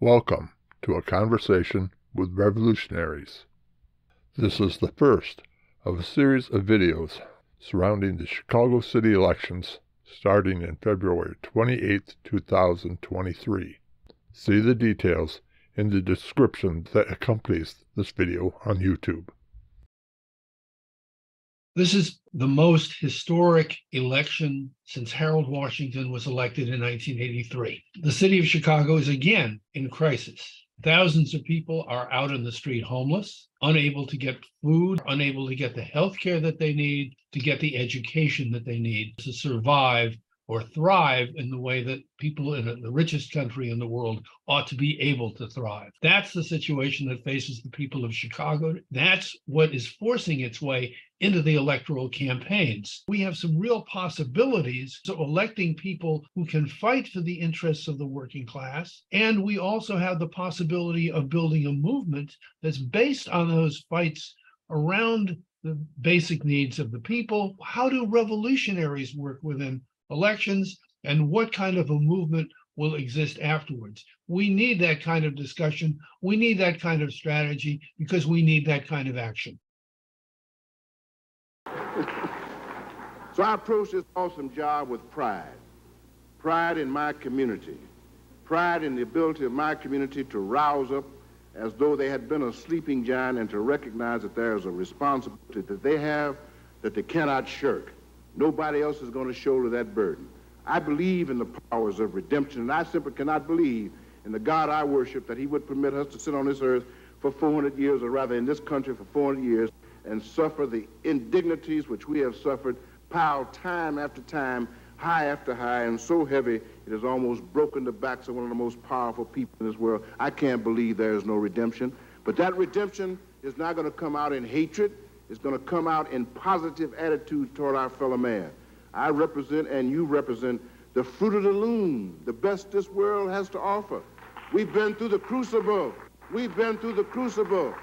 Welcome to a conversation with revolutionaries. This is the first of a series of videos surrounding the Chicago City elections starting in February 28, 2023. See the details in the description that accompanies this video on YouTube. This is the most historic election since Harold Washington was elected in 1983. The city of Chicago is again in crisis. Thousands of people are out in the street homeless, unable to get food, unable to get the health care that they need, to get the education that they need to survive or thrive in the way that people in the richest country in the world ought to be able to thrive. That's the situation that faces the people of Chicago. That's what is forcing its way into the electoral campaigns. We have some real possibilities of electing people who can fight for the interests of the working class. And we also have the possibility of building a movement that's based on those fights around the basic needs of the people. How do revolutionaries work within elections and what kind of a movement will exist afterwards. We need that kind of discussion. We need that kind of strategy because we need that kind of action. so I approach this awesome job with pride. Pride in my community. Pride in the ability of my community to rouse up as though they had been a sleeping giant and to recognize that there is a responsibility that they have that they cannot shirk. Nobody else is going to shoulder that burden. I believe in the powers of redemption, and I simply cannot believe in the God I worship that he would permit us to sit on this earth for 400 years, or rather in this country for 400 years, and suffer the indignities which we have suffered, piled time after time, high after high, and so heavy it has almost broken the backs of one of the most powerful people in this world. I can't believe there is no redemption. But that redemption is not going to come out in hatred is going to come out in positive attitude toward our fellow man. I represent and you represent the fruit of the loom, the best this world has to offer. We've been through the crucible. We've been through the crucible.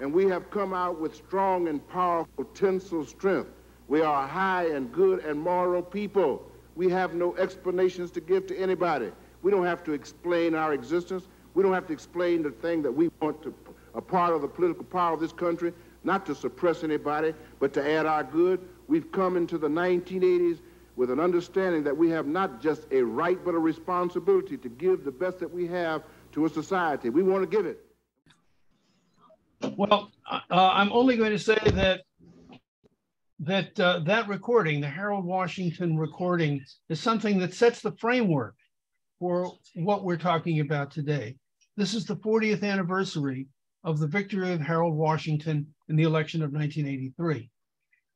And we have come out with strong and powerful tensile strength. We are high and good and moral people. We have no explanations to give to anybody. We don't have to explain our existence. We don't have to explain the thing that we want to, a part of the political power of this country not to suppress anybody, but to add our good. We've come into the 1980s with an understanding that we have not just a right, but a responsibility to give the best that we have to a society. We want to give it. Well, uh, I'm only going to say that that uh, that recording, the Harold Washington recording, is something that sets the framework for what we're talking about today. This is the 40th anniversary of the victory of Harold Washington in the election of 1983.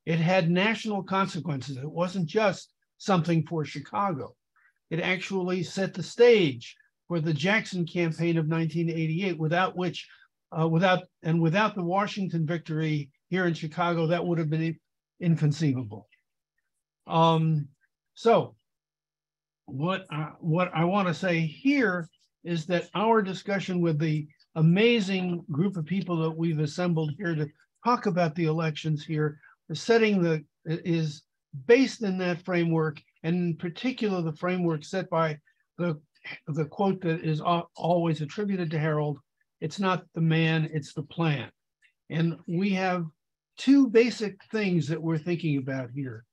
It had national consequences. It wasn't just something for Chicago. It actually set the stage for the Jackson campaign of 1988, without which, uh, without and without the Washington victory here in Chicago, that would have been inconceivable. Um, so, what uh, what I want to say here is that our discussion with the amazing group of people that we've assembled here to talk about the elections here. The setting that is based in that framework, and in particular, the framework set by the, the quote that is always attributed to Harold it's not the man, it's the plan. And we have two basic things that we're thinking about here.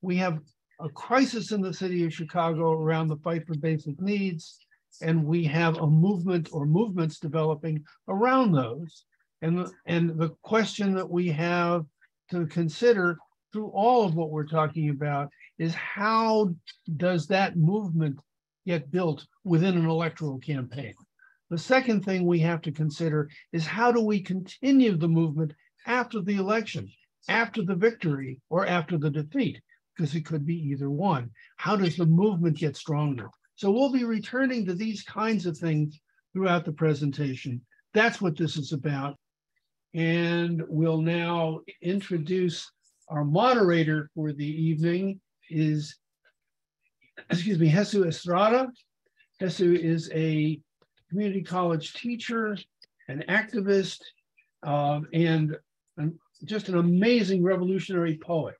We have a crisis in the city of Chicago around the fight for basic needs and we have a movement or movements developing around those. And, and the question that we have to consider through all of what we're talking about is how does that movement get built within an electoral campaign? The second thing we have to consider is how do we continue the movement after the election, after the victory, or after the defeat? Because it could be either one. How does the movement get stronger? So we'll be returning to these kinds of things throughout the presentation. That's what this is about. And we'll now introduce our moderator for the evening is, excuse me, Jesu Estrada. Jesu is a community college teacher, an activist, uh, and an, just an amazing revolutionary poet.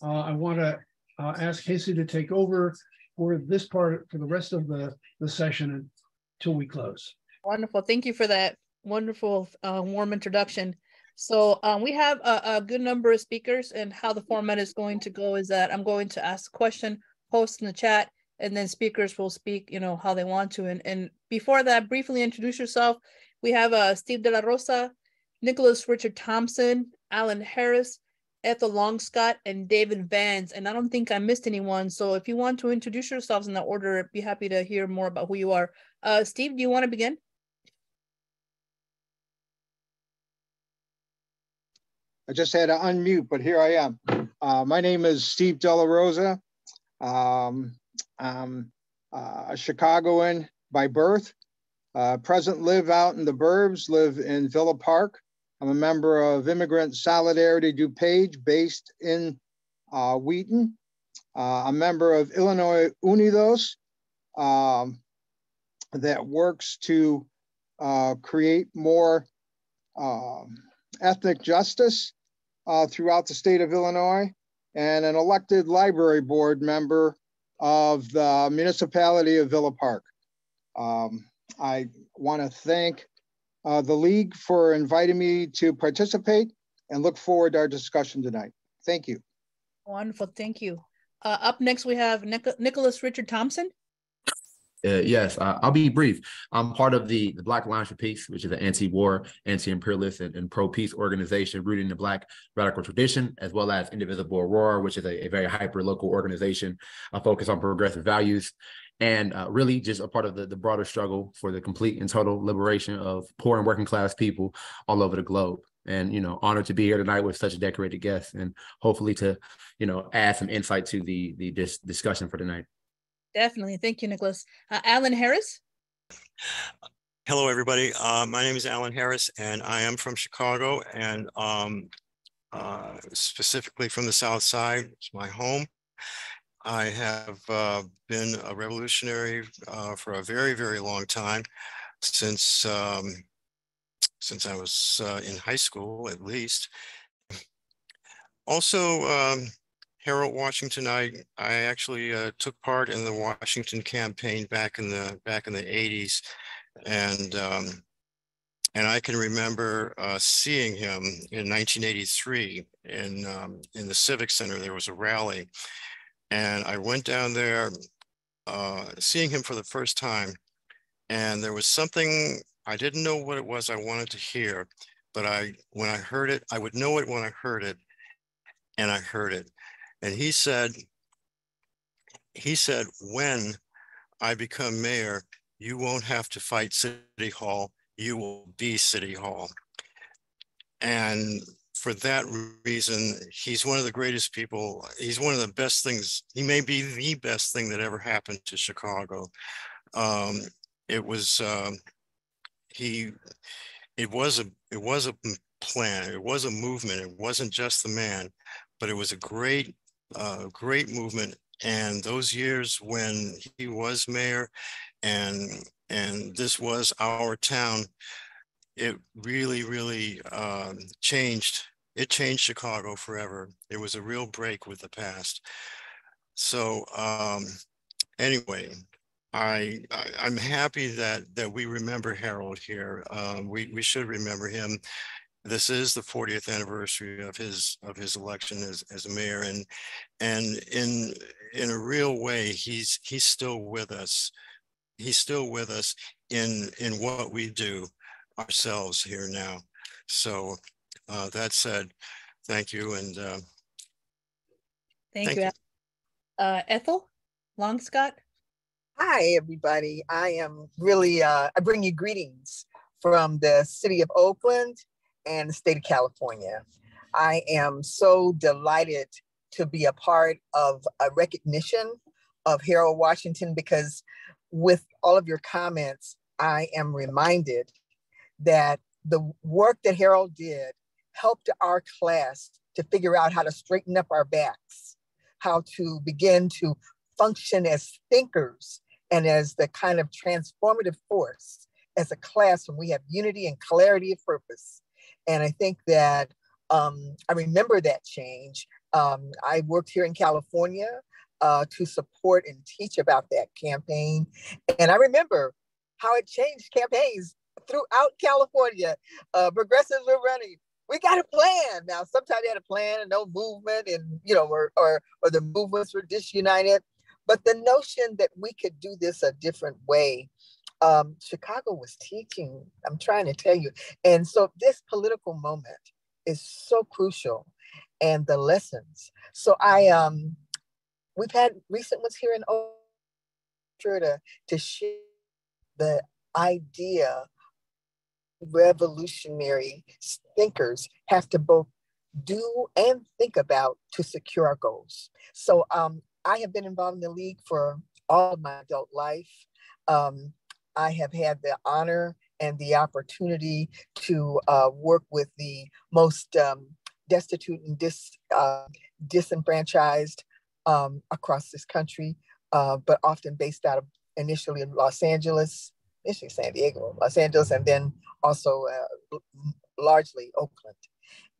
Uh, I want to uh, ask Jesu to take over for this part, for the rest of the, the session until we close. Wonderful. Thank you for that wonderful, uh, warm introduction. So um, we have a, a, good number of speakers and how the format is going to go is that I'm going to ask a question, post in the chat, and then speakers will speak, you know, how they want to. And, and before that, briefly introduce yourself. We have uh, Steve De La Rosa, Nicholas Richard Thompson, Alan Harris, Ethel Longscott, and David Vance. And I don't think I missed anyone. So if you want to introduce yourselves in that order, be happy to hear more about who you are. Uh, Steve, do you want to begin? I just had to unmute, but here I am. Uh, my name is Steve Della Rosa. Um, I'm a Chicagoan by birth. Uh, present live out in the burbs, live in Villa Park. I'm a member of Immigrant Solidarity DuPage based in uh, Wheaton. Uh, a member of Illinois Unidos um, that works to uh, create more um, ethnic justice uh, throughout the state of Illinois, and an elected library board member of the municipality of Villa Park. Um, I want to thank uh, the league for inviting me to participate and look forward to our discussion tonight. Thank you. Wonderful, thank you. Uh, up next, we have Nic Nicholas Richard Thompson. Uh, yes, uh, I'll be brief. I'm part of the, the Black Alliance for Peace, which is an anti-war, anti-imperialist, and, and pro-peace organization rooted in the Black radical tradition, as well as Indivisible Aurora, which is a, a very hyper-local organization uh, focused on progressive values, and uh, really just a part of the, the broader struggle for the complete and total liberation of poor and working class people all over the globe. And you know, honored to be here tonight with such a decorated guest, and hopefully to, you know, add some insight to the the this discussion for tonight. Definitely. Thank you, Nicholas. Uh, Alan Harris. Hello, everybody. Uh, my name is Alan Harris, and I am from Chicago, and um, uh, specifically from the South Side. It's my home. I have uh, been a revolutionary uh, for a very, very long time, since um, since I was uh, in high school, at least. Also, um, Harold Washington, I I actually uh, took part in the Washington campaign back in the back in the 80s, and um, and I can remember uh, seeing him in 1983 in um, in the Civic Center. There was a rally, and I went down there, uh, seeing him for the first time, and there was something I didn't know what it was I wanted to hear, but I when I heard it, I would know it when I heard it, and I heard it and he said, he said, when I become mayor, you won't have to fight City Hall. You will be City Hall. And for that reason, he's one of the greatest people. He's one of the best things. He may be the best thing that ever happened to Chicago. Um, it was um, he. It was a. It was a plan. It was a movement. It wasn't just the man, but it was a great uh, great movement. And those years when he was mayor and and this was our town, it really, really um, changed. It changed Chicago forever. It was a real break with the past. So um, anyway, I, I am happy that that we remember Harold here. Um, we we should remember him this is the 40th anniversary of his of his election as, as a mayor and and in in a real way he's he's still with us. He's still with us in in what we do ourselves here now. So uh, that said thank you and uh, thank, thank you, you. Uh, ethel longscott hi everybody. I am really uh, i bring you greetings from the city of oakland and the state of California. I am so delighted to be a part of a recognition of Harold Washington because with all of your comments, I am reminded that the work that Harold did helped our class to figure out how to straighten up our backs, how to begin to function as thinkers and as the kind of transformative force as a class when we have unity and clarity of purpose and I think that um, I remember that change. Um, I worked here in California uh, to support and teach about that campaign. And I remember how it changed campaigns throughout California. Uh, progressives were running. We got a plan. Now, sometimes they had a plan and no movement, and you know, or or or the movements were disunited. But the notion that we could do this a different way, um, Chicago was teaching. I'm trying to tell you, and so this political moment is so crucial, and the lessons. So I um, we've had recent ones here in to to share the idea revolutionary thinkers have to both do and think about to secure our goals. So um, I have been involved in the league for all of my adult life. Um, I have had the honor and the opportunity to uh, work with the most um, destitute and dis, uh, disenfranchised um, across this country, uh, but often based out of initially in Los Angeles, initially San Diego, Los Angeles, and then also uh, largely Oakland.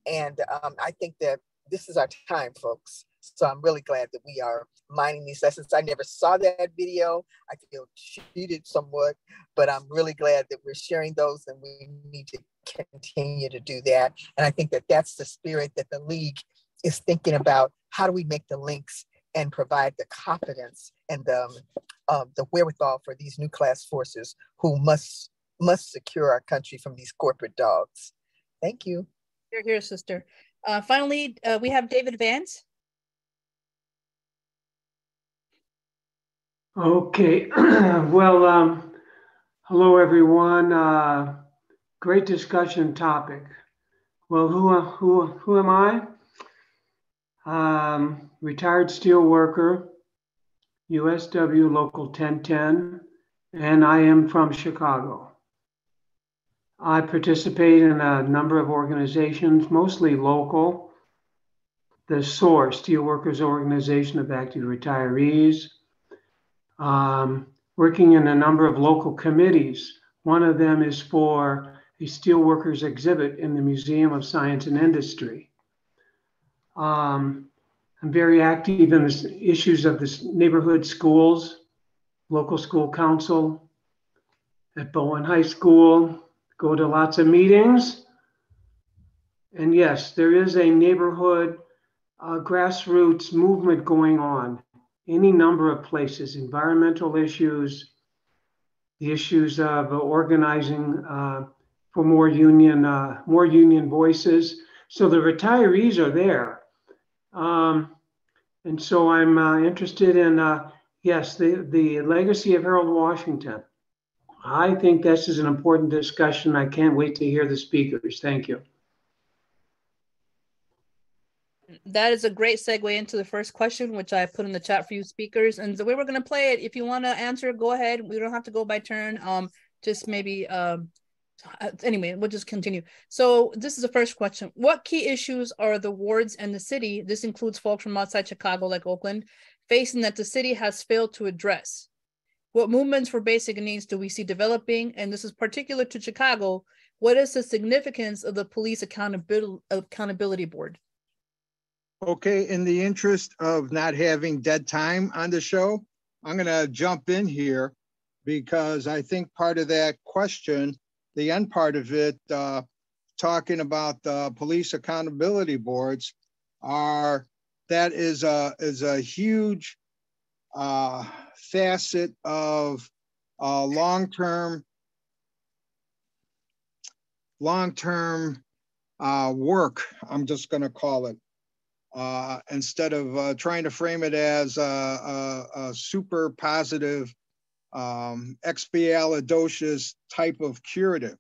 And um, I think that this is our time, folks. So I'm really glad that we are mining these lessons. I never saw that video. I feel cheated somewhat, but I'm really glad that we're sharing those and we need to continue to do that. And I think that that's the spirit that the league is thinking about. How do we make the links and provide the confidence and the, um, the wherewithal for these new class forces who must must secure our country from these corporate dogs. Thank you. You're here, sister. Uh, finally, uh, we have David Vance. Okay. well, um, hello, everyone. Uh, great discussion topic. Well, who, who, who am I? Um, retired steel worker, USW Local 1010, and I am from Chicago. I participate in a number of organizations, mostly local. The SOAR, Steelworkers Organization of Active Retirees, um, working in a number of local committees. One of them is for a steelworkers exhibit in the Museum of Science and Industry. Um, I'm very active in the issues of the neighborhood schools, local school council, at Bowen High School, go to lots of meetings. And yes, there is a neighborhood uh, grassroots movement going on, any number of places, environmental issues, the issues of organizing uh, for more union, uh, more union voices. So the retirees are there. Um, and so I'm uh, interested in, uh, yes, the, the legacy of Harold Washington. I think this is an important discussion. I can't wait to hear the speakers. Thank you. That is a great segue into the first question, which I put in the chat for you speakers. And the way we're going to play it, if you want to answer, go ahead. We don't have to go by turn. Um, just maybe um, anyway, we'll just continue. So this is the first question. What key issues are the wards and the city, this includes folks from outside Chicago like Oakland, facing that the city has failed to address? What movements for basic needs do we see developing? And this is particular to Chicago. What is the significance of the police accountability, accountability board? Okay, in the interest of not having dead time on the show, I'm going to jump in here because I think part of that question the end part of it, uh, talking about the police accountability boards, are that is a is a huge uh, facet of uh, long term long term uh, work. I'm just going to call it. Uh, instead of uh, trying to frame it as a, a, a super positive um, expialidocious type of curative.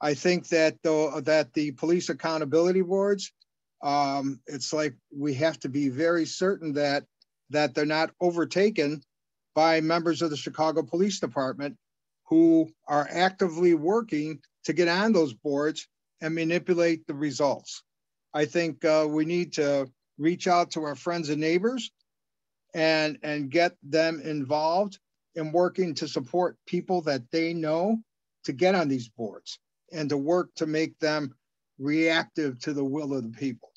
I think that though that the police accountability boards, um, it's like we have to be very certain that that they're not overtaken by members of the Chicago Police Department who are actively working to get on those boards and manipulate the results. I think uh, we need to reach out to our friends and neighbors and and get them involved in working to support people that they know to get on these boards and to work to make them reactive to the will of the people.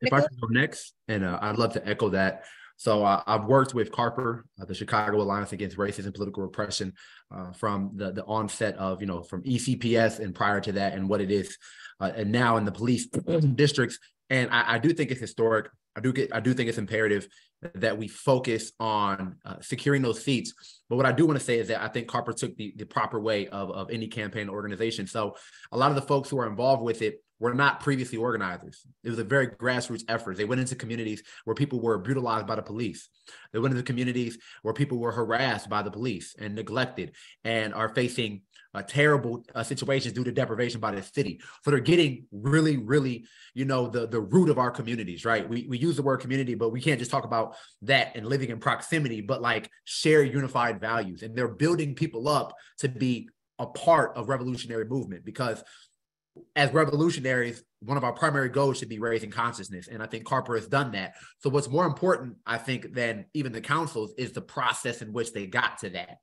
If I can go next, and uh, I'd love to echo that. So uh, I've worked with Carper, uh, the Chicago Alliance Against Racism and Political Repression, uh, from the, the onset of, you know, from ECPS and prior to that and what it is, uh, and now in the police districts. And I, I, do think it's historic. I do get, I do think it's imperative that we focus on uh, securing those seats. But what I do want to say is that I think Carper took the, the proper way of, of any campaign organization. So a lot of the folks who are involved with it were not previously organizers. It was a very grassroots effort. They went into communities where people were brutalized by the police. They went into communities where people were harassed by the police and neglected and are facing uh, terrible uh, situations due to deprivation by the city. So they're getting really, really, you know, the the root of our communities, right? We we use the word community, but we can't just talk about that and living in proximity, but like share unified values. And they're building people up to be a part of revolutionary movement because as revolutionaries, one of our primary goals should be raising consciousness. And I think Carper has done that. So what's more important, I think, than even the councils is the process in which they got to that.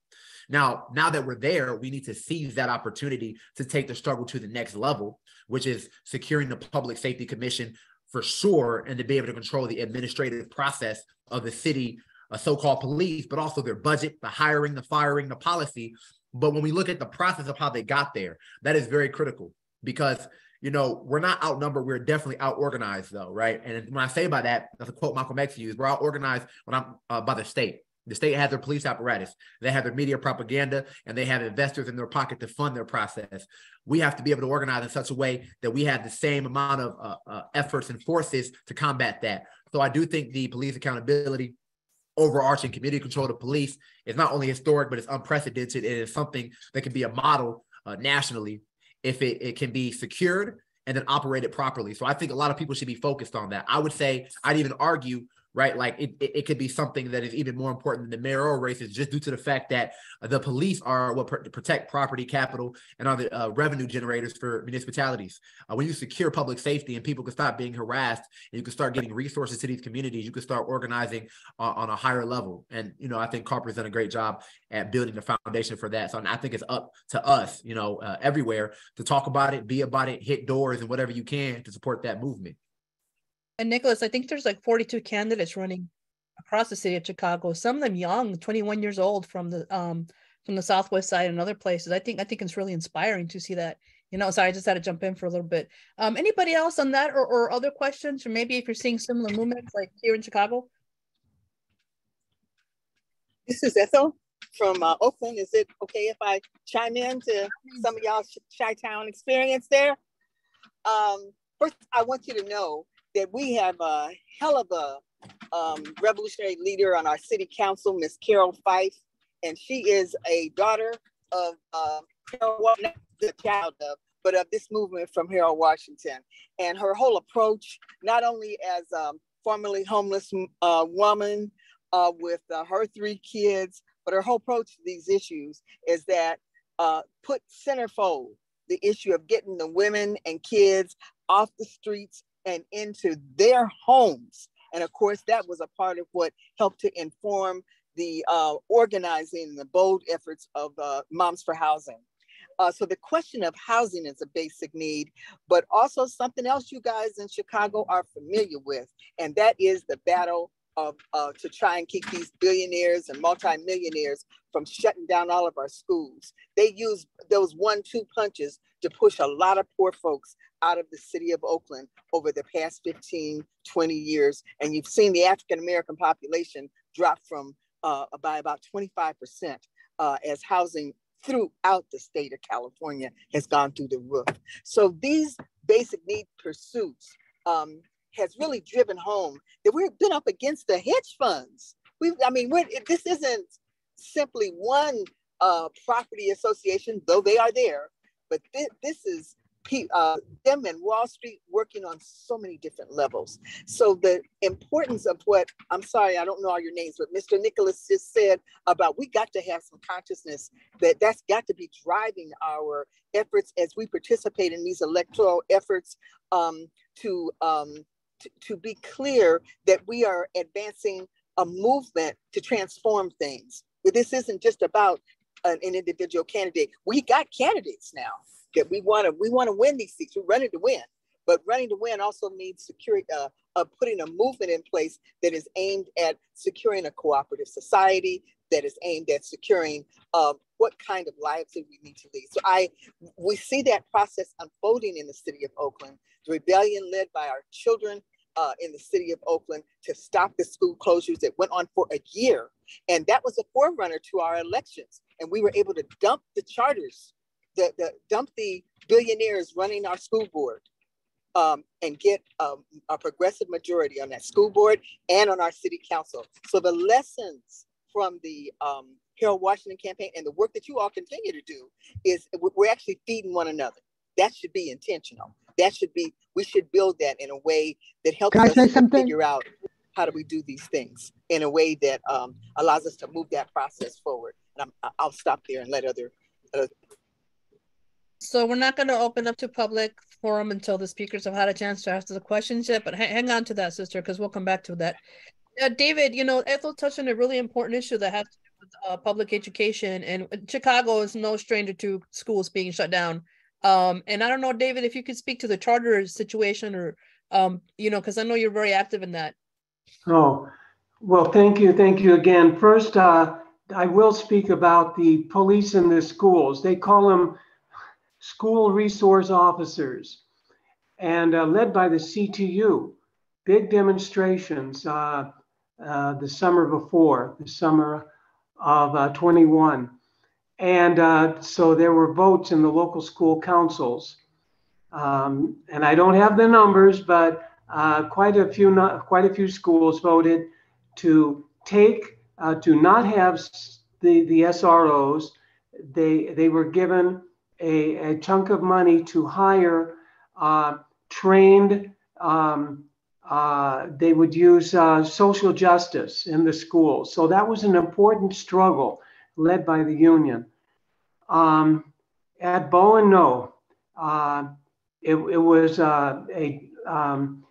Now, now that we're there, we need to seize that opportunity to take the struggle to the next level, which is securing the Public Safety Commission for sure, and to be able to control the administrative process of the city, uh, so-called police, but also their budget, the hiring, the firing, the policy. But when we look at the process of how they got there, that is very critical because you know, we're not outnumbered. We're definitely out organized, though, right? And when I say by that, that's a quote Malcolm X used. We're out organized when I'm uh, by the state. The state has their police apparatus, they have their media propaganda, and they have investors in their pocket to fund their process. We have to be able to organize in such a way that we have the same amount of uh, uh, efforts and forces to combat that. So I do think the police accountability, overarching community control of police is not only historic, but it's unprecedented. And It is something that can be a model uh, nationally if it, it can be secured and then operated properly. So I think a lot of people should be focused on that. I would say I'd even argue right? Like it, it, it, could be something that is even more important than the mayoral races, just due to the fact that the police are what pr- protect property, capital, and are the uh, revenue generators for municipalities. Uh, when you secure public safety and people can stop being harassed, and you can start getting resources to these communities, you can start organizing uh, on a higher level. And you know, I think Carper's done a great job at building the foundation for that. So I think it's up to us, you know, uh, everywhere to talk about it, be about it, hit doors, and whatever you can to support that movement. And Nicholas, I think there's like 42 candidates running across the city of Chicago. Some of them young, 21 years old from the um from the southwest side and other places. I think I think it's really inspiring to see that. You know, sorry, I just had to jump in for a little bit. Um, anybody else on that or, or other questions? Or maybe if you're seeing similar movements like here in Chicago? This is Ethel from uh, Oakland. Is it okay if I chime in to some of y'all Chi-Town experience there? Um, first, I want you to know that we have a hell of a um, revolutionary leader on our city council, Miss Carroll Fife, and she is a daughter of uh, Harold, not the child of, but of this movement from Harold Washington. And her whole approach, not only as a formerly homeless uh, woman uh, with uh, her three kids, but her whole approach to these issues is that uh, put centerfold the issue of getting the women and kids off the streets and into their homes. And of course, that was a part of what helped to inform the uh, organizing, the bold efforts of uh, Moms for Housing. Uh, so the question of housing is a basic need, but also something else you guys in Chicago are familiar with, and that is the battle of uh, to try and keep these billionaires and multimillionaires from shutting down all of our schools. They use those one-two punches to push a lot of poor folks out of the city of Oakland over the past 15, 20 years. And you've seen the African American population drop from uh, by about 25% uh, as housing throughout the state of California has gone through the roof. So these basic need pursuits um, has really driven home that we've been up against the hedge funds. We, I mean, this isn't simply one uh, property association, though they are there, but th- this is uh, them and Wall Street working on so many different levels. So the importance of what I'm sorry, I don't know all your names, but Mr. Nicholas just said about we got to have some consciousness that that's got to be driving our efforts as we participate in these electoral efforts um, to, um, to be clear that we are advancing a movement to transform things. This isn't just about an, an individual candidate. We got candidates now that we want to we want to win these seats. We're running to win, But running to win also means securing, uh, uh, putting a movement in place that is aimed at securing a cooperative society, that is aimed at securing um, what kind of lives do we need to lead. So I, we see that process unfolding in the city of Oakland. The rebellion led by our children uh, in the city of Oakland to stop the school closures that went on for a year. And that was a forerunner to our elections. And we were able to dump the charters, the, the dump the billionaires running our school board um, and get um, a progressive majority on that school board and on our city council. So the lessons from the um, Harold Washington campaign and the work that you all continue to do is we're actually feeding one another. That should be intentional. That should be, we should build that in a way that helps Can us something? figure out how do we do these things in a way that um, allows us to move that process forward. And I'm, I'll stop there and let other, other So we're not going to open up to public forum until the speakers have had a chance to ask the questions yet, but ha- hang on to that, sister, because we'll come back to that. Uh, David, you know, Ethel touched on a really important issue that has to do with uh, public education, and Chicago is no stranger to schools being shut down. Um, and I don't know, David, if you could speak to the charter situation, or um, you know, because I know you're very active in that. Oh, well, thank you, thank you again. First, uh, I will speak about the police in the schools. They call them school resource officers, and uh, led by the CTU. Big demonstrations uh, uh, the summer before, the summer of uh, 21. And uh, so there were votes in the local school councils. Um, and I don't have the numbers, but uh, quite a few not, quite a few schools voted to take uh, to not have the the SROs. They they were given a, a chunk of money to hire uh, trained. Um, uh, they would use uh, social justice in the schools. So that was an important struggle led by the union. Um, at Bowen, no. Uh, it, it was uh, a um,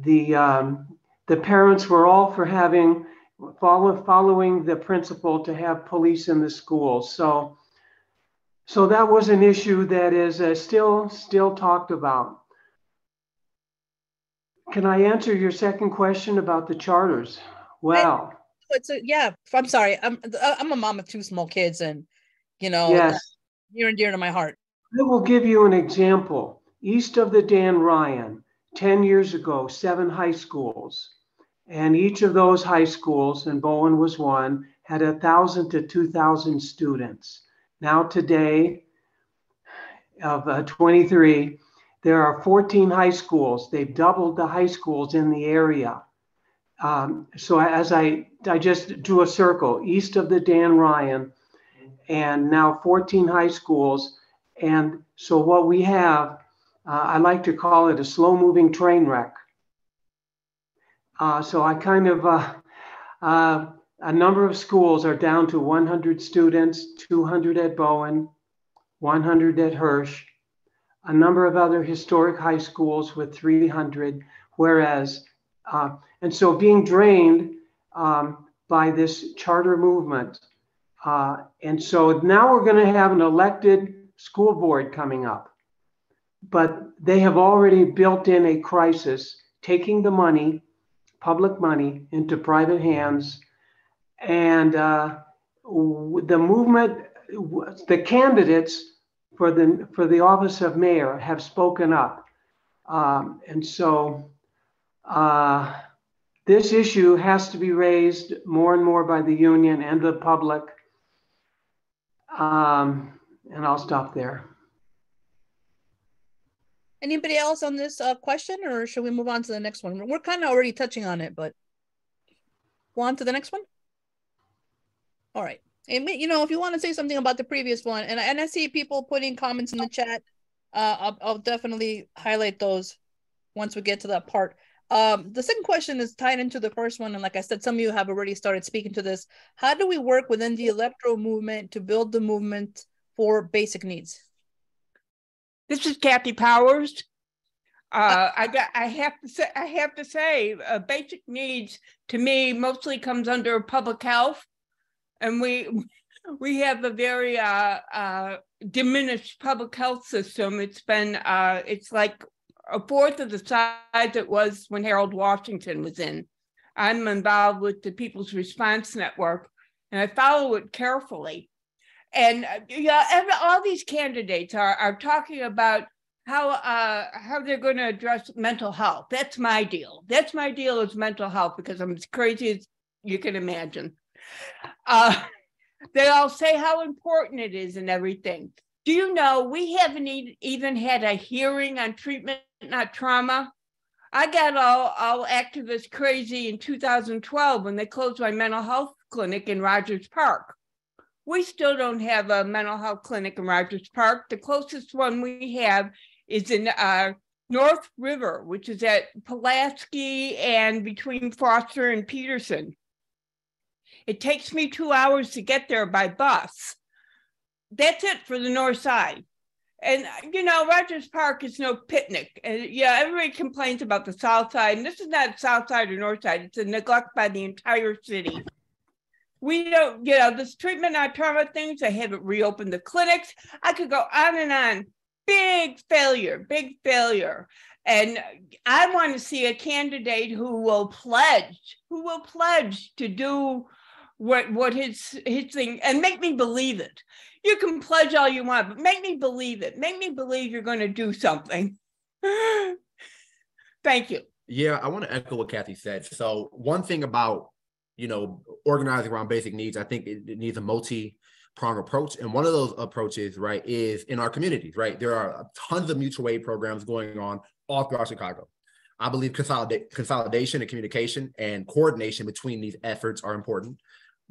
the um, the parents were all for having follow, following the principle to have police in the schools. So so that was an issue that is uh, still still talked about. Can I answer your second question about the charters? Well, It's a, yeah. I'm sorry. I'm I'm a mom of two small kids, and you know, yes. near and dear to my heart. I will give you an example. East of the Dan Ryan, 10 years ago, seven high schools. And each of those high schools, and Bowen was one, had a thousand to 2,000 students. Now, today, of uh, 23, there are 14 high schools. They've doubled the high schools in the area. Um, so as I, I just drew a circle east of the Dan Ryan, and now 14 high schools. And so what we have, uh, I like to call it a slow moving train wreck. Uh, so I kind of, uh, uh, a number of schools are down to 100 students, 200 at Bowen, 100 at Hirsch, a number of other historic high schools with 300, whereas, uh, and so being drained um, by this charter movement. Uh, and so now we're going to have an elected school board coming up. But they have already built in a crisis, taking the money, public money, into private hands. And uh, the movement, the candidates for the, for the office of mayor have spoken up. Um, and so uh, this issue has to be raised more and more by the union and the public. Um, and I'll stop there. Anybody else on this uh, question, or should we move on to the next one? We're kind of already touching on it, but go on to the next one. All right. And you know, if you want to say something about the previous one, and and I see people putting comments in the chat, uh, I'll I'll definitely highlight those once we get to that part. Um, the second question is tied into the first one, and like I said, some of you have already started speaking to this. How do we work within the electoral movement to build the movement for basic needs? This is Kathy Powers. Uh, I got. I have to say. I have to say, uh, basic needs to me mostly comes under public health, and we we have a very uh, uh, diminished public health system. It's been. Uh, it's like a fourth of the size it was when Harold Washington was in. I'm involved with the People's Response Network, and I follow it carefully. And yeah, every, all these candidates are, are talking about how uh, how they're going to address mental health. That's my deal. That's my deal is mental health because I'm as crazy as you can imagine. Uh, they all say how important it is and everything. Do you know we haven't even had a hearing on treatment, not trauma? I got all, all activists crazy in 2012 when they closed my mental health clinic in Rogers Park. We still don't have a mental health clinic in Rogers Park. The closest one we have is in uh, North River, which is at Pulaski and between Foster and Peterson. It takes me two hours to get there by bus. That's it for the north side. And you know, Rogers Park is no picnic. And yeah, everybody complains about the south side, and this is not south side or north side. It's a neglect by the entire city. We don't, you know, this treatment not trauma things. They haven't reopened the clinics. I could go on and on. Big failure, big failure. And I want to see a candidate who will pledge, who will pledge to do what what his his thing and make me believe it. You can pledge all you want, but make me believe it. Make me believe you're going to do something. Thank you. Yeah, I want to echo what Kathy said. So one thing about you know organizing around basic needs, I think it, it needs a multi prong approach. And one of those approaches, right, is in our communities, right? There are tons of mutual aid programs going on all throughout Chicago. I believe consolidate, consolidation and communication and coordination between these efforts are important.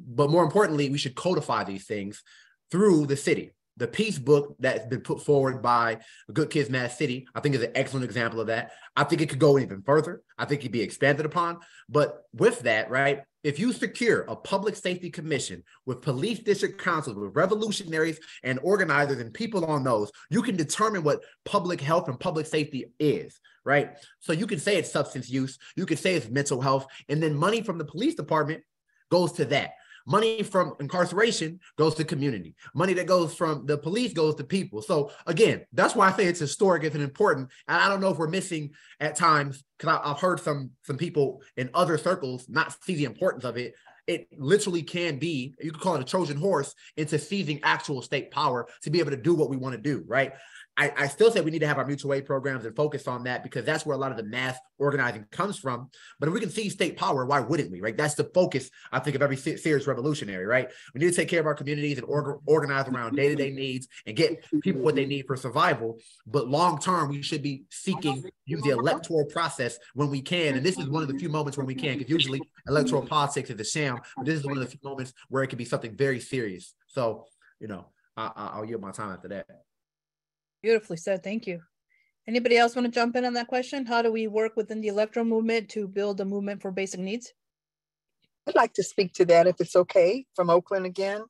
But more importantly, we should codify these things through the city. The peace book that's been put forward by Good Kids Mad City, I think is an excellent example of that. I think it could go even further. I think it could be expanded upon. But with that, right, if you secure a public safety commission with police district councils, with revolutionaries and organizers and people on those, you can determine what public health and public safety is, right? So you can say it's substance use, you can say it's mental health, and then money from the police department goes to that. Money from incarceration goes to community. Money that goes from the police goes to people. So again, that's why I say it's historic and important. And I don't know if we're missing at times because I've heard some some people in other circles not see the importance of it. It literally can be, you could call it a Trojan horse into seizing actual state power to be able to do what we want to do, right? I, I still say we need to have our mutual aid programs and focus on that because that's where a lot of the mass organizing comes from. But if we can see state power, why wouldn't we? Right? That's the focus, I think, of every serious revolutionary. Right? We need to take care of our communities and org- organize around day to day needs and get people what they need for survival. But long term, we should be seeking use the electoral process when we can. And this is one of the few moments when we can, because usually electoral politics is a sham. But this is one of the few moments where it can be something very serious. So, you know, I, I'll yield my time after that. Beautifully said. Thank you. Anybody else want to jump in on that question? How do we work within the electoral movement to build a movement for basic needs? I'd like to speak to that if it's okay from Oakland again.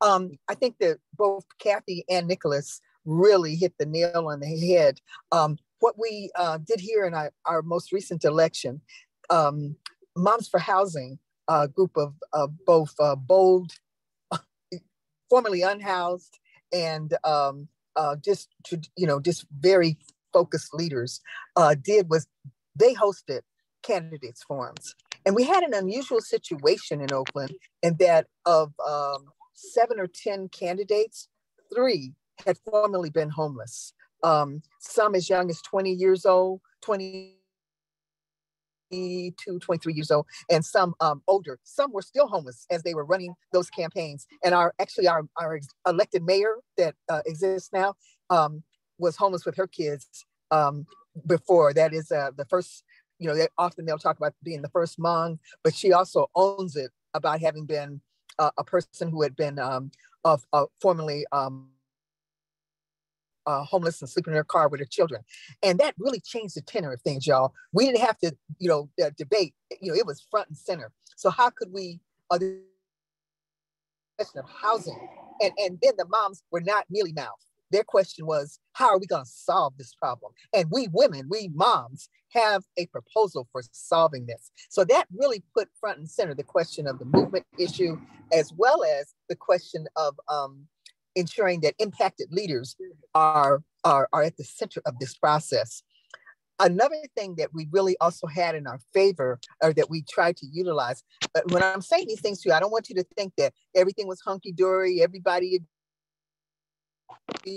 Um, I think that both Kathy and Nicholas really hit the nail on the head. Um, what we uh, did here in our, our most recent election, um, Moms for Housing, a group of, of both uh, bold, formerly unhoused, and um, uh, just to, you know, just very focused leaders uh, did was they hosted candidates forums. And we had an unusual situation in Oakland in that of um, seven or 10 candidates, three had formerly been homeless. Um, some as young as 20 years old, 20 22, 23 years old, and some um, older. Some were still homeless as they were running those campaigns. And our actually our, our elected mayor that uh, exists now um, was homeless with her kids um, before. That is uh, the first, you know, often they'll talk about being the first Hmong, but she also owns it about having been uh, a person who had been um, of, formerly um, uh, homeless and sleeping in their car with their children. And that really changed the tenor of things, y'all. We didn't have to, you know, uh, debate, you know, it was front and center. So how could we, uh, the question of housing, and, and then the moms were not mealy mouthed. Their question was, how are we going to solve this problem? And we women, we moms, have a proposal for solving this. So that really put front and center the question of the movement issue, as well as the question of um, ensuring that impacted leaders are, are, are at the center of this process. another thing that we really also had in our favor or that we tried to utilize but when i'm saying these things to you i don't want you to think that everything was hunky-dory everybody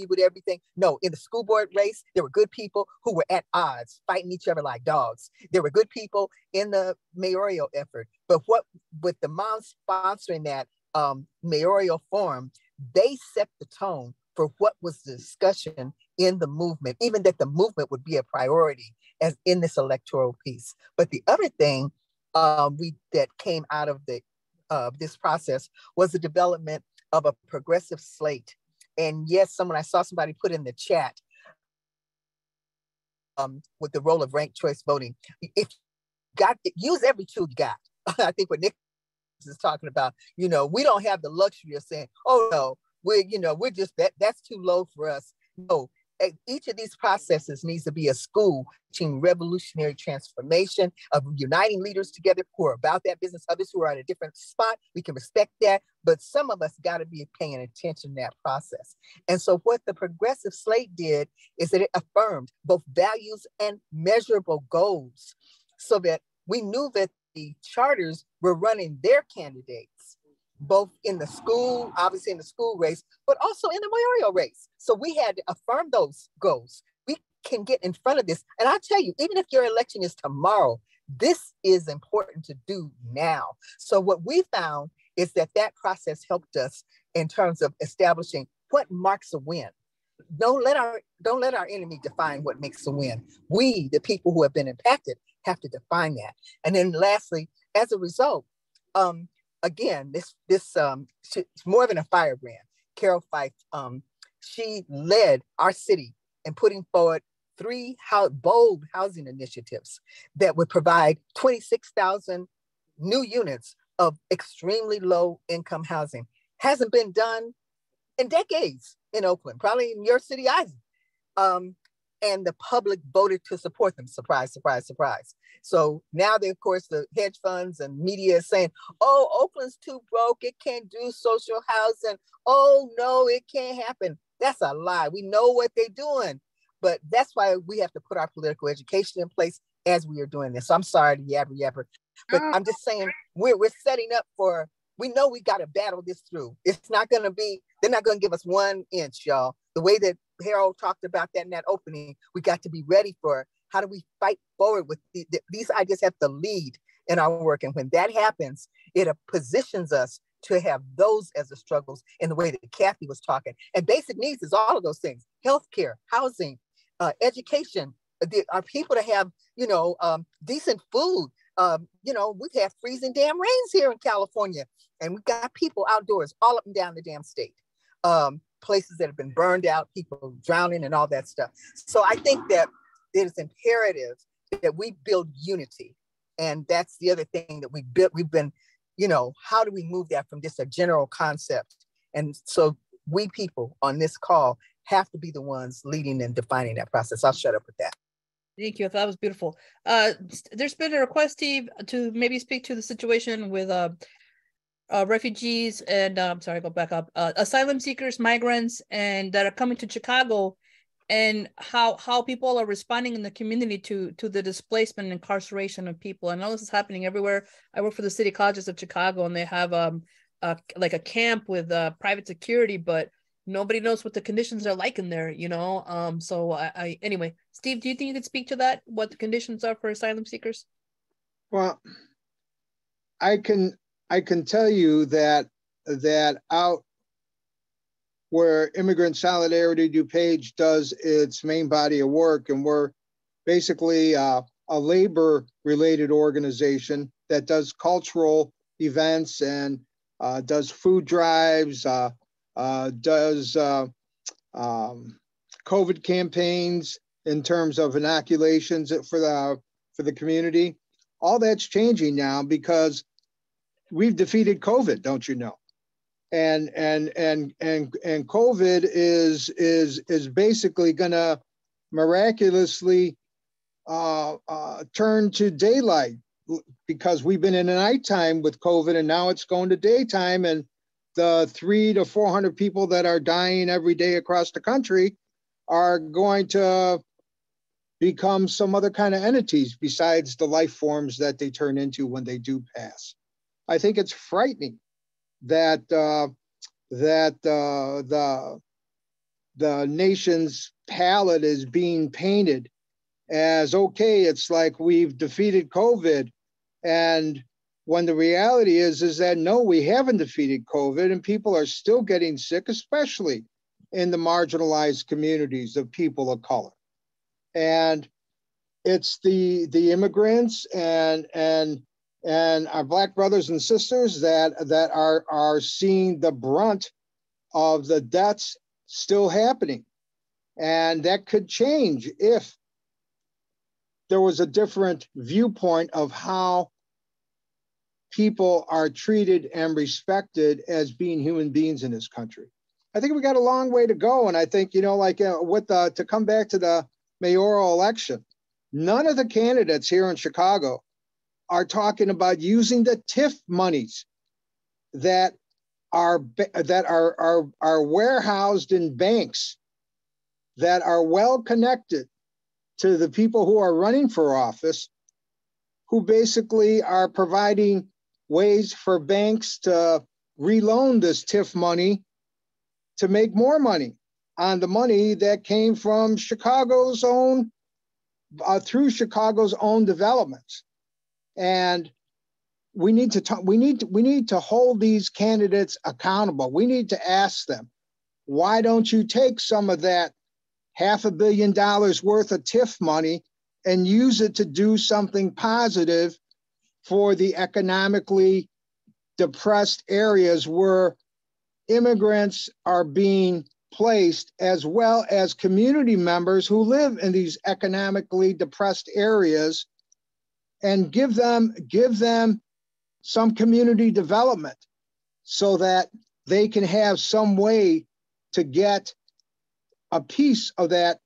with everything. No in the school board race there were good people who were at odds fighting each other like dogs. There were good people in the mayoral effort but what with the moms sponsoring that um, mayoral forum they set the tone for what was the discussion in the movement, even that the movement would be a priority as in this electoral piece. But the other thing um, we that came out of the uh, this process was the development of a progressive slate. And yes, someone I saw somebody put in the chat um, with the role of ranked choice voting. If got use every tool you got. I think what Nick is talking about, you know, we don't have the luxury of saying, oh no, we're, you know, we're just that that's too low for us. No, each of these processes needs to be a school teaching revolutionary transformation of uniting leaders together who are about that business, others who are at a different spot. We can respect that, but some of us got to be paying attention to that process. And so, what the progressive slate did is that it affirmed both values and measurable goals so that we knew that the charters were running their candidates both in the school, obviously in the school race, but also in the mayoral race. So we had to affirm those goals. We can get in front of this. And I tell you, even if your election is tomorrow, this is important to do now. So what we found is that that process helped us in terms of establishing what marks a win. Don't let our don't let our enemy define what makes a win. We, the people who have been impacted, have to define that. And then lastly, as a result, um, again, this this um she, more than a firebrand. Carroll Fife, um, she led our city in putting forward three bold housing initiatives that would provide 26,000 new units of extremely low income housing. Hasn't been done in decades in Oakland, probably in your city either. Um, and the public voted to support them. Surprise, surprise, surprise. So now, they, of course, the hedge funds and media is saying, oh, Oakland's too broke. It can't do social housing. Oh, no, it can't happen. That's a lie. We know what they're doing. But that's why we have to put our political education in place as we are doing this. So I'm sorry to yabber yabber, but I'm just saying we're, we're setting up for, we know we got to battle this through. It's not going to be, they're not going to give us one inch, y'all. The way that Harold talked about that in that opening. We got to be ready for how do we fight forward with the, the, these ideas have to lead in our work. And when that happens, it positions us to have those as the struggles in the way that Kathy was talking. And basic needs is all of those things, healthcare, housing, uh, education, the, our people to have, you know, um, decent food. Um, you know, we've had freezing damn rains here in California and we've got people outdoors all up and down the damn state. Um, places that have been burned out, people drowning, and all that stuff. So I think that it is imperative that we build unity. And that's the other thing that we built. We've been, you know, how do we move that from just a general concept? And so we people on this call have to be the ones leading and defining that process. I'll shut up with that. Thank you. That was beautiful. Uh, there's been a request, Steve, to maybe speak to the situation with uh, uh, refugees and uh, I'm sorry, go back up, uh, asylum seekers, migrants, and that are coming to Chicago, and how how people are responding in the community to to the displacement and incarceration of people. I know this is happening everywhere. I work for the city colleges of Chicago, and they have um a, like a camp with uh, private security, but nobody knows what the conditions are like in there. You know, um. So I, I anyway, Steve, do you think you could speak to that? What the conditions are for asylum seekers? Well, I can I can tell you that that out where Immigrant Solidarity DuPage does its main body of work, and we're basically uh, a labor related organization that does cultural events and uh, does food drives, uh, uh does uh, um, COVID campaigns in terms of inoculations for the for the community. All that's changing now because we've defeated COVID, don't you know? And and and and and COVID is is is basically going to miraculously uh, uh, turn to daylight because we've been in a nighttime with COVID, and now it's going to daytime, and the three to four hundred people that are dying every day across the country are going to become some other kind of entities besides the life forms that they turn into when they do pass. I think it's frightening that uh, that uh, the the nation's palette is being painted as okay. It's like we've defeated COVID, and when the reality is is that no, we haven't defeated COVID, and people are still getting sick, especially in the marginalized communities of people of color and it's the the immigrants and and and our black brothers and sisters that that are are seeing the brunt of the deaths still happening and that could change if there was a different viewpoint of how people are treated and respected as being human beings in this country i think we got a long way to go and i think you know like uh, with the to come back to the mayoral election. None of the candidates here in Chicago are talking about using the TIF monies that are that are, are, are warehoused in banks that are well connected to the people who are running for office, who basically are providing ways for banks to reloan this TIF money to make more money on the money that came from Chicago's own, uh, through Chicago's own developments. And we need to talk, we need to, we need to hold these candidates accountable. We need to ask them, why don't you take some of that half a billion dollars worth of TIF money and use it to do something positive for the economically depressed areas where immigrants are being placed, as well as community members who live in these economically depressed areas, and give them give them some community development so that they can have some way to get a piece of that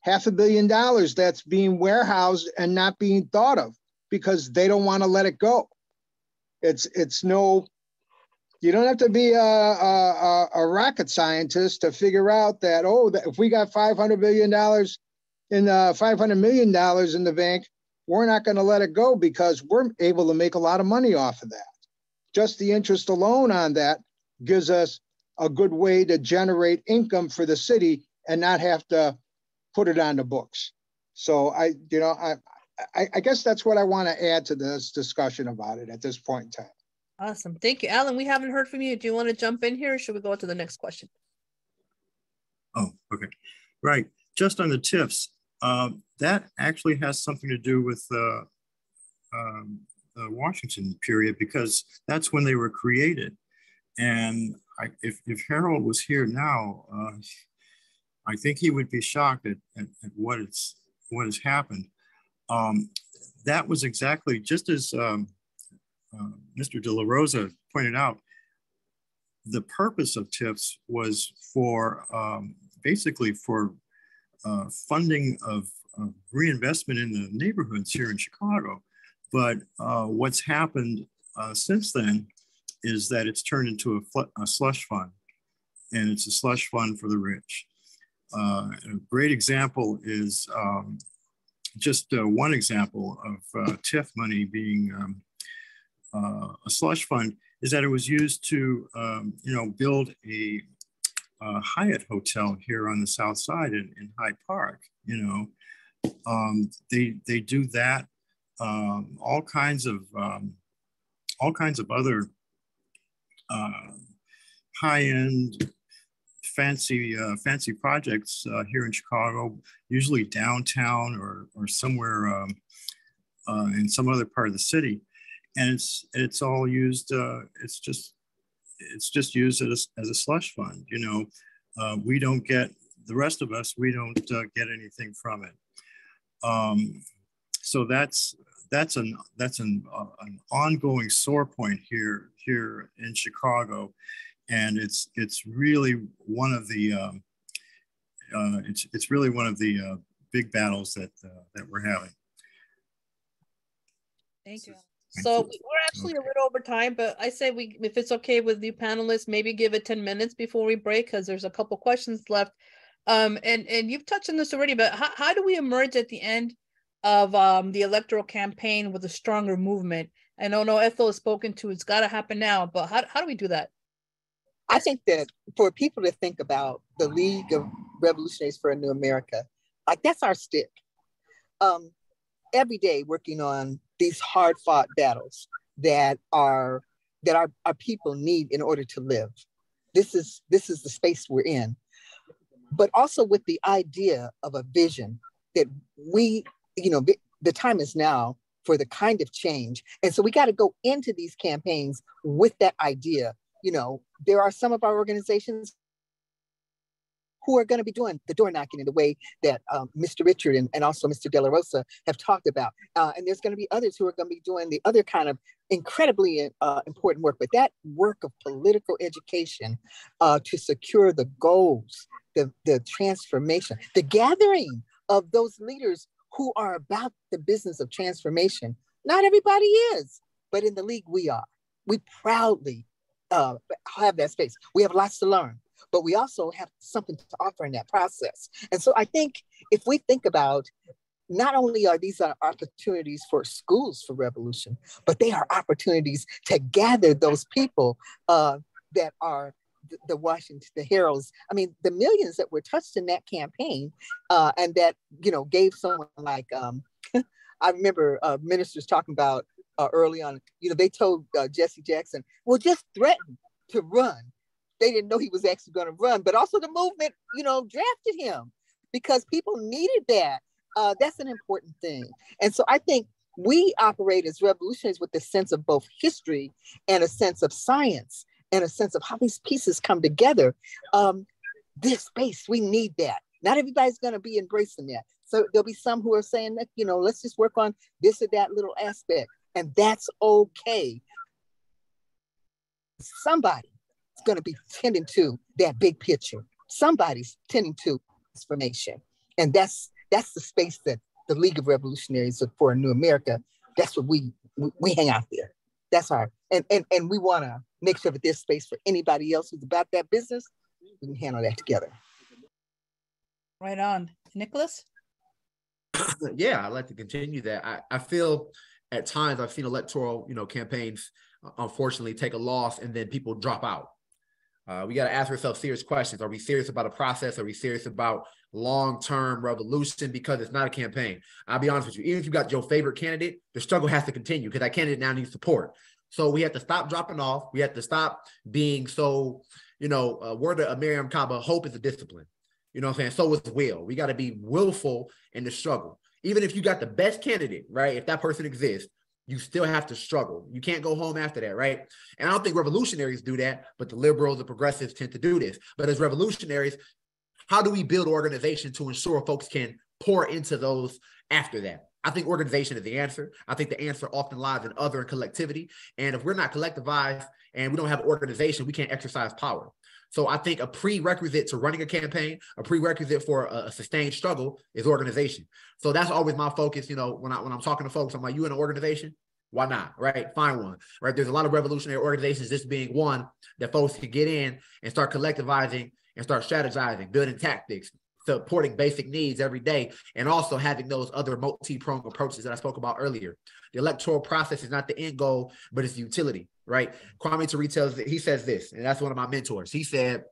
half a billion dollars that's being warehoused and not being thought of because they don't want to let it go. It's it's no you don't have to be a, a, a rocket scientist to figure out that oh that if we got 500 billion dollars in uh, the 500 million dollars in the bank we're not going to let it go because we're able to make a lot of money off of that just the interest alone on that gives us a good way to generate income for the city and not have to put it on the books so i you know i i, I guess that's what i want to add to this discussion about it at this point in time Awesome. Thank you. Alan, we haven't heard from you. Do you want to jump in here or should we go to the next question? Oh, okay. Right. Just on the TIFs, um, that actually has something to do with uh, um, the Washington period because that's when they were created. And I, if, if Harold was here now, uh, I think he would be shocked at, at, at what, it's, what has happened. Um, that was exactly just as um, uh, Mr. De La Rosa pointed out, the purpose of TIFs was for um, basically for uh, funding of, of, reinvestment in the neighborhoods here in Chicago. But uh, what's happened uh, since then is that it's turned into a, a, slush fund, and it's a slush fund for the rich. Uh, a great example is um, just uh, one example of TIF money being um, uh, a slush fund is that it was used to, um, you know, build a, a, Hyatt hotel here on the south side in, in Hyde Park. You know, um, they they do that. Um, all kinds of um, all kinds of other uh, high-end fancy uh, fancy projects uh, here in Chicago, usually downtown or or somewhere um, uh, in some other part of the city and it's it's all used. Uh, it's just it's just used as as a slush fund. You know, uh, we don't get the rest of us. We don't uh, get anything from it. Um, so that's that's an that's an, uh, an ongoing sore point here here in Chicago, and it's it's really one of the um, uh, it's it's really one of the uh, big battles that uh, that we're having. Thank you. So we're actually okay. a little over time, but I say we, if it's okay with you panelists, maybe give it 10 minutes before we break because there's a couple questions left. Um, and and you've touched on this already, but how, how do we emerge at the end of um, the electoral campaign with a stronger movement? And I don't know Ethel has spoken to it's got to happen now, but how, how do we do that? I think that for people to think about the League of Revolutionaries for a New America, like that's our stick. Um, every day working on these hard fought battles that are that our, our people need in order to live. This is this is the space we're in. But also with the idea of a vision that we, you know, the time is now for the kind of change. And so we got to go into these campaigns with that idea. You know, there are some of our organizations who are going to be doing the door knocking in the way that um, Mr. Richard and, and also Mr. De La Rosa have talked about. Uh, and there's going to be others who are going to be doing the other kind of incredibly uh, important work. But that work of political education uh, to secure the goals, the, the transformation, the gathering of those leaders who are about the business of transformation. Not everybody is, but in the league we are. We proudly uh, have that space. We have lots to learn, but we also have something to offer in that process. And so I think if we think about not only are these opportunities for schools for revolution, but they are opportunities to gather those people uh, that are the Washington, the heroes. I mean, the millions that were touched in that campaign, uh, and that you know gave someone like um, I remember uh, ministers talking about uh, early on. You know, they told uh, Jesse Jackson, "Well, just threaten to run." They didn't know he was actually going to run, but also the movement, you know, drafted him because people needed that. Uh, that's an important thing, and so I think we operate as revolutionaries with a sense of both history and a sense of science and a sense of how these pieces come together. Um, this space, we need that. Not everybody's going to be embracing that. So there'll be some who are saying that, you know, let's just work on this or that little aspect. And that's okay. Somebody is going to be tending to that big picture. Somebody's tending to transformation. And that's that's the space that the League of Revolutionaries for a New America, that's what we we hang out there. That's our and and, and we want to make sure that there's space for anybody else who's about that business. We can handle that together. Right on. Nicholas? yeah, I'd like to continue that. I, I feel at times I've seen electoral, you know, campaigns uh, unfortunately take a loss and then people drop out. Uh, we got to ask ourselves serious questions. Are we serious about a process? Are we serious about long-term revolution? Because it's not a campaign. I'll be honest with you. Even if you got your favorite candidate, the struggle has to continue because that candidate now needs support. So we have to stop dropping off. We have to stop being so, you know, uh, word of Mariame Kaba, hope is a discipline. You know what I'm saying? So is will. We got to be willful in the struggle. Even if you got the best candidate, right? If that person exists, you still have to struggle. You can't go home after that, right? And I don't think revolutionaries do that, but the liberals, the progressives tend to do this. But as revolutionaries, how do we build organization to ensure folks can pour into those after that? I think organization is the answer. I think the answer often lies in other and collectivity. And if we're not collectivized and we don't have organization, we can't exercise power. So I think a prerequisite to running a campaign, a prerequisite for a, a, sustained struggle is organization. So that's always my focus. You know, when I when I'm talking to folks, I'm like, you in an organization? Why not? Right? Find one. Right? There's a lot of revolutionary organizations, this being one that folks can get in and start collectivizing and start strategizing, building tactics, supporting basic needs every day, and also having those other multi-pronged approaches that I spoke about earlier. The electoral process is not the end goal, but it's utility, right? Kwame Ture tells he says this, and that's one of my mentors. He said,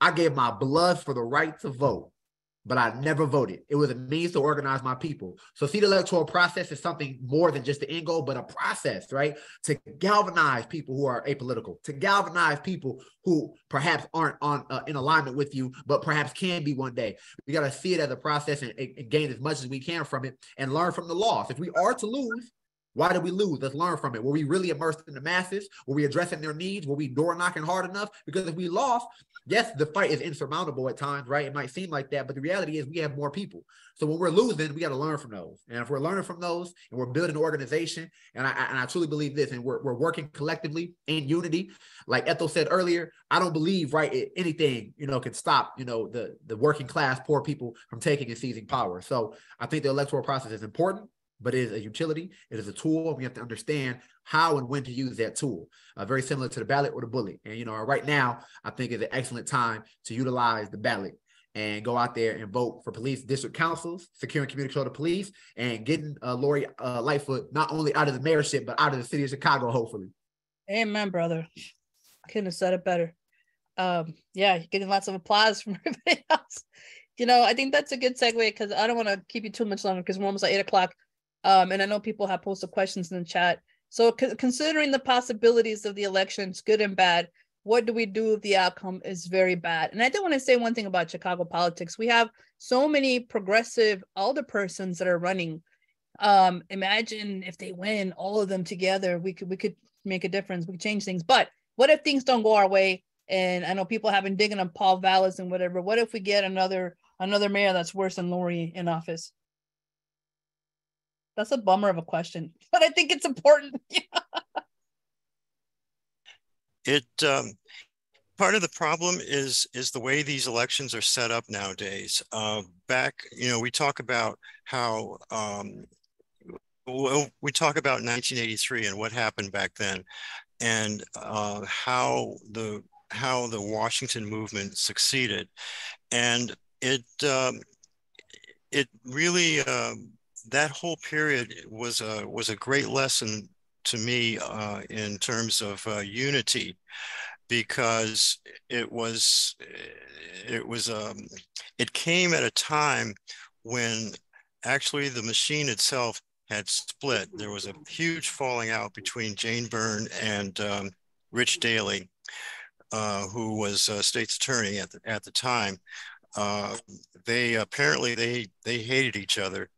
I gave my blood for the right to vote but I never voted. It was a means to organize my people. So, see, the electoral process is something more than just the end goal, but a process, right? To galvanize people who are apolitical, to galvanize people who perhaps aren't on uh, in alignment with you, but perhaps can be one day. We got to see it as a process and, and gain as much as we can from it and learn from the loss. If we are to lose, why did we lose? Let's learn from it. Were we really immersed in the masses? Were we addressing their needs? Were we door knocking hard enough? Because if we lost, yes, the fight is insurmountable at times, right? It might seem like that, but the reality is we have more people. So when we're losing, we got to learn from those. And if we're learning from those and we're building an organization, and I, and I truly believe this, and we're, we're working collectively in unity, like Ethel said earlier, I don't believe, right, anything, you know, can stop, you know, the, the working class, poor people from taking and seizing power. So I think the electoral process is important but it is a utility. It is a tool. We have to understand how and when to use that tool. Uh, very similar to the ballot or the bullet. And you know, right now, I think is an excellent time to utilize the ballot and go out there and vote for police district councils, securing community control of police, and getting uh, Lori uh, Lightfoot not only out of the mayorship, but out of the city of Chicago, hopefully. Amen, brother. Couldn't have said it better. Um, yeah, getting lots of applause from everybody else. You know, I think that's a good segue because I don't want to keep you too much longer because we're almost at eight o'clock. Um, and I know people have posted questions in the chat. So considering the possibilities of the elections, good and bad, what do we do if the outcome is very bad? And I do want to say one thing about Chicago politics. We have so many progressive alderpersons that are running. Um, imagine if they win all of them together, we could we could make a difference. We could change things. But what if things don't go our way? And I know people have been digging on Paul Vallas and whatever. What if we get another another mayor that's worse than Lori in office? That's a bummer of a question, but I think it's important. it um, part of the problem is is the way these elections are set up nowadays. Uh, back, you know, we talk about how um, we talk about 1983 and what happened back then, and uh, how the how the Washington movement succeeded, and it um, it really um, that whole period was a was a great lesson to me uh, in terms of uh, unity because it was it was um, it came at a time when actually the machine itself had split. There was a huge falling out between Jane Byrne and um, Rich Daley, uh, who was a state's attorney at the, at the time. Uh, they apparently they they hated each other,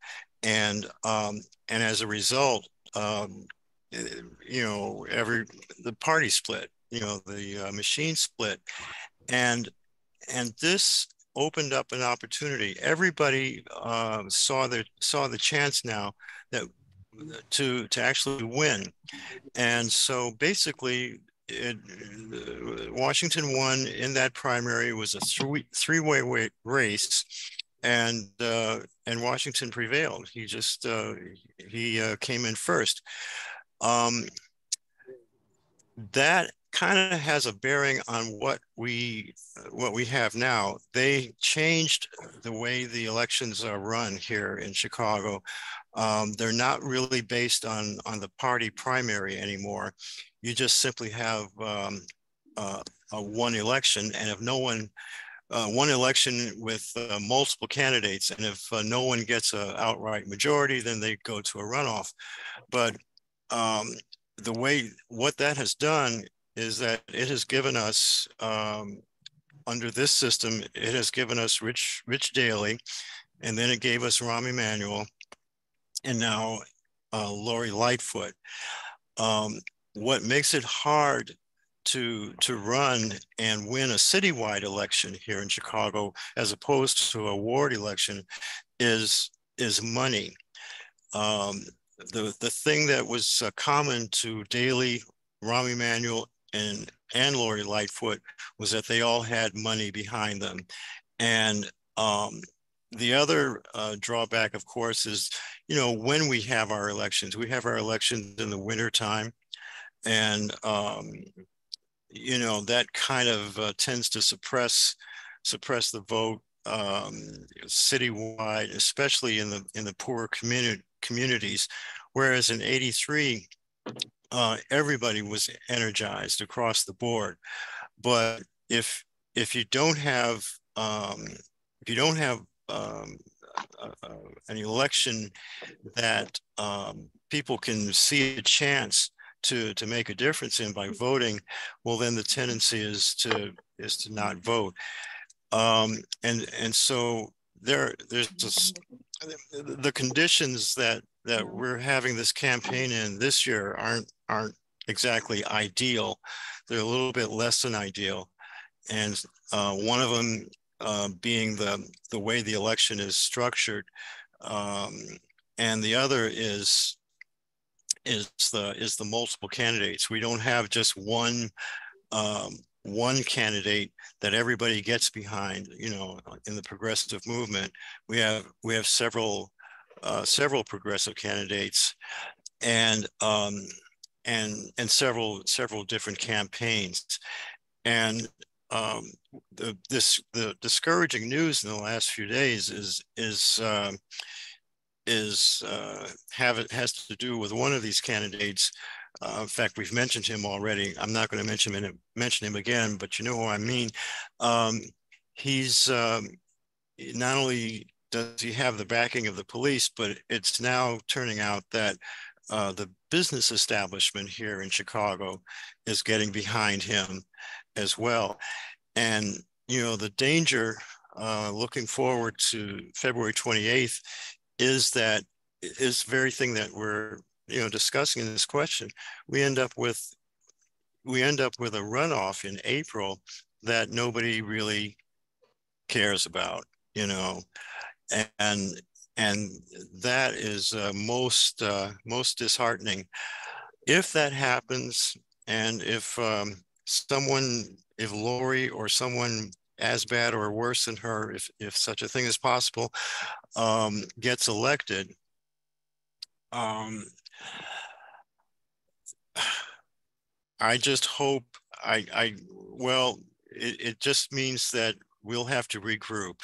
and um, and as a result, um, you know, every the party split, you know, the uh, machine split, and and this opened up an opportunity. Everybody uh, saw the saw the chance now that to to actually win, and so basically. It, Washington won in that primary. It was a three three way race, and uh, and Washington prevailed. He just uh, he uh, came in first. Um, that kind of has a bearing on what we what we have now. They changed the way the elections are run here in Chicago. Um, they're not really based on on the party primary anymore. You just simply have um, uh, a one election, and if no one uh, one election with uh, multiple candidates, and if uh, no one gets an outright majority, then they go to a runoff. But um, the way what that has done is that it has given us um, under this system, it has given us Rich Rich Daley, and then it gave us Rahm Emanuel, and now uh, Lori Lightfoot. Um, what makes it hard to to run and win a citywide election here in Chicago, as opposed to a ward election, is is money. Um, the, the thing that was uh, common to Daley, Rahm Emanuel, and, and Lori Lightfoot was that they all had money behind them. And um, the other uh, drawback, of course, is, you know, when we have our elections, we have our elections in the wintertime. And, um, you know, that kind of uh, tends to suppress suppress the vote um, citywide, especially in the in the poorer community communities. Whereas in 83, uh, everybody was energized across the board. But if if you don't have um, if you don't have um, an election that um, people can see a chance to to make a difference in by voting, well, then the tendency is to is to not vote. Um, and and so there there's just the conditions that that we're having this campaign in this year aren't aren't exactly ideal. They're a little bit less than ideal, and uh, one of them uh, being the the way the election is structured, um, and the other is is the is the multiple candidates. We don't have just one um, one candidate that everybody gets behind. You know, in the progressive movement, we have we have several uh, several progressive candidates, and um, and and several several different campaigns, and um, the this the discouraging news in the last few days is is uh, is uh, have it has to do with one of these candidates. Uh, in fact, we've mentioned him already. I'm not going to mention him mention him again, but you know who I mean. Um, he's um, not only does he have the backing of the police, but it's now turning out that uh, the business establishment here in Chicago is getting behind him as well. And, you know, the danger uh, looking forward to February 28th is that is the very thing that we're, you know, discussing in this question. We end up with, we end up with a runoff in April that nobody really cares about, you know, and and that is uh, most uh, most disheartening. If that happens, and if um, someone, if Lori or someone as bad or worse than her, if, if such a thing is possible, um, gets elected, um, I just hope I, I well, it, it just means that we'll have to regroup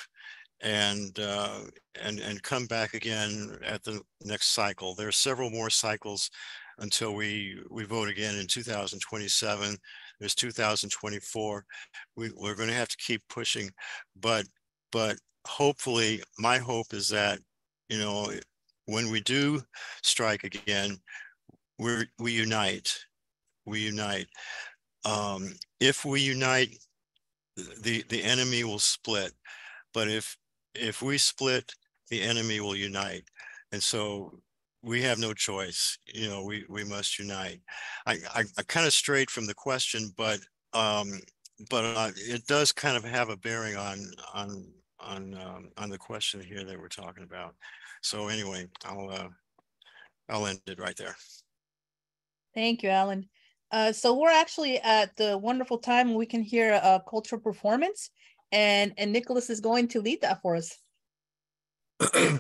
and uh, and and come back again at the next cycle. There are several more cycles until we we vote again in 2027 there's 2024 we, we're going to have to keep pushing but but hopefully my hope is that you know when we do strike again we we unite. We unite. Um, if we unite the the enemy will split. But if if we split the enemy will unite. And so we have no choice. You know, we we must unite. I I, I kind of strayed from the question, but um, but uh, it does kind of have a bearing on on on um, on the question here that we're talking about. So anyway, I'll uh, I'll end it right there. Thank you, Alan. Uh, so we're actually at the wonderful time we can hear a cultural performance, and and Nicholas is going to lead that for us.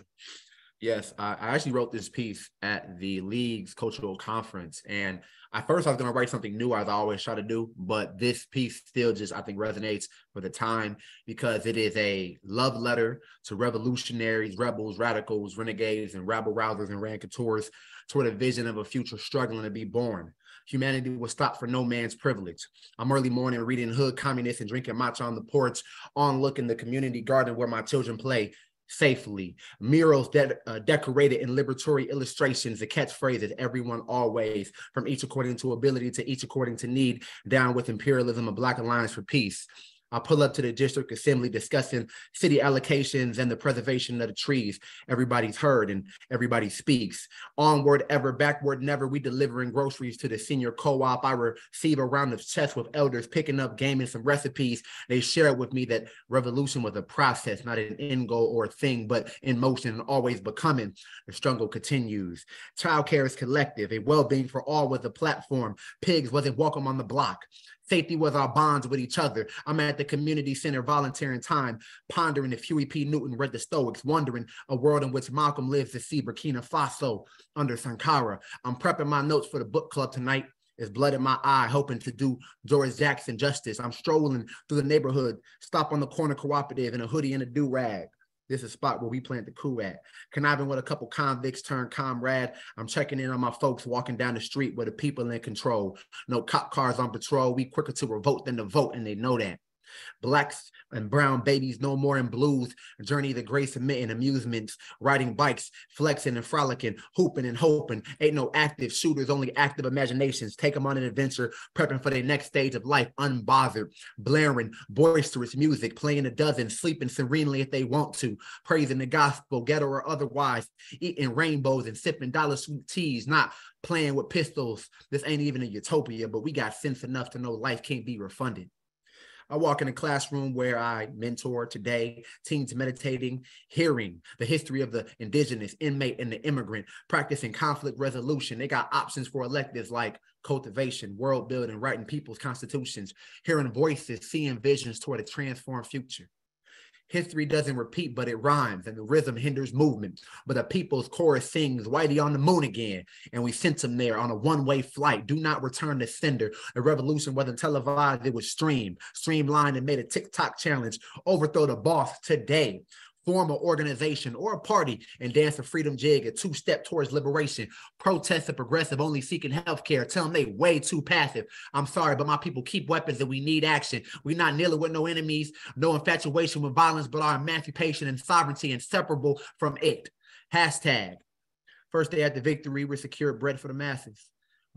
Yes, I, actually wrote this piece at the league's cultural conference, and at first I was going to write something new, as I always try to do, but this piece still just I think resonates for the time because it is a love letter to revolutionaries, rebels, radicals, renegades, and rabble rousers and raconteurs toward a vision of a future struggling to be born. Humanity will stop for no man's privilege. I'm early morning reading Hood Communists and drinking matcha on the porch, on looking the community garden where my children play safely. Murals de- uh, decorated in liberatory illustrations, the catchphrases, everyone always, from each according to ability to each according to need, down with imperialism, a Black Alliance for Peace. I pull up to the district assembly discussing city allocations and the preservation of the trees. Everybody's heard and everybody speaks. Onward, ever, backward, never. We delivering groceries to the senior co-op. I receive a round of chess with elders picking up game and some recipes. They share with me that revolution was a process, not an end goal or a thing, but in motion and always becoming. The struggle continues. Childcare is collective. A well-being for all was a platform. Pigs wasn't welcome on the block. Safety was our bonds with each other. I'm at the community center volunteering time, pondering if Huey P. Newton read the Stoics, wondering a world in which Malcolm lives to see Burkina Faso under Sankara. I'm prepping my notes for the book club tonight. Is blood in my eye, hoping to do George Jackson justice. I'm strolling through the neighborhood, stop on the corner cooperative in a hoodie and a do rag. This is a spot where we plant the coup at. Conniving with a couple convicts turned comrade. I'm checking in on my folks walking down the street where the people in control. No cop cars on patrol. We quicker to revolt than to vote, and they know that. Blacks and brown babies no more in blues. Journey to grace and amusements, riding bikes, flexing and frolicking, hooping and hoping. Ain't no active shooters, only active imaginations. Take them on an adventure, prepping for their next stage of life, unbothered, blaring boisterous music, playing a dozen, sleeping serenely if they want to, praising the gospel, ghetto or otherwise, eating rainbows and sipping dollar sweet teas, not playing with pistols. This ain't even a utopia, but we got sense enough to know life can't be refunded. I walk in a classroom where I mentor today teens meditating, hearing the history of the indigenous inmate and the immigrant, practicing conflict resolution. They got options for electives like cultivation, world building, writing people's constitutions, hearing voices, seeing visions toward a transformed future. History doesn't repeat, but it rhymes, and the rhythm hinders movement. But the people's chorus sings, Whitey on the moon again. And we sent him there on a one way flight. Do not return the sender. The revolution wasn't televised, it was streamed, streamlined, and made a TikTok challenge. Overthrow the boss today form an organization or a party and dance a freedom jig, a two step towards liberation. Protest the progressive only seeking health care. Tell them they way too passive. I'm sorry, but my people keep weapons and we need action. We're not kneeling with no enemies, no infatuation with violence, but our emancipation and sovereignty inseparable from it. Hashtag. First day after victory, we secured bread for the masses.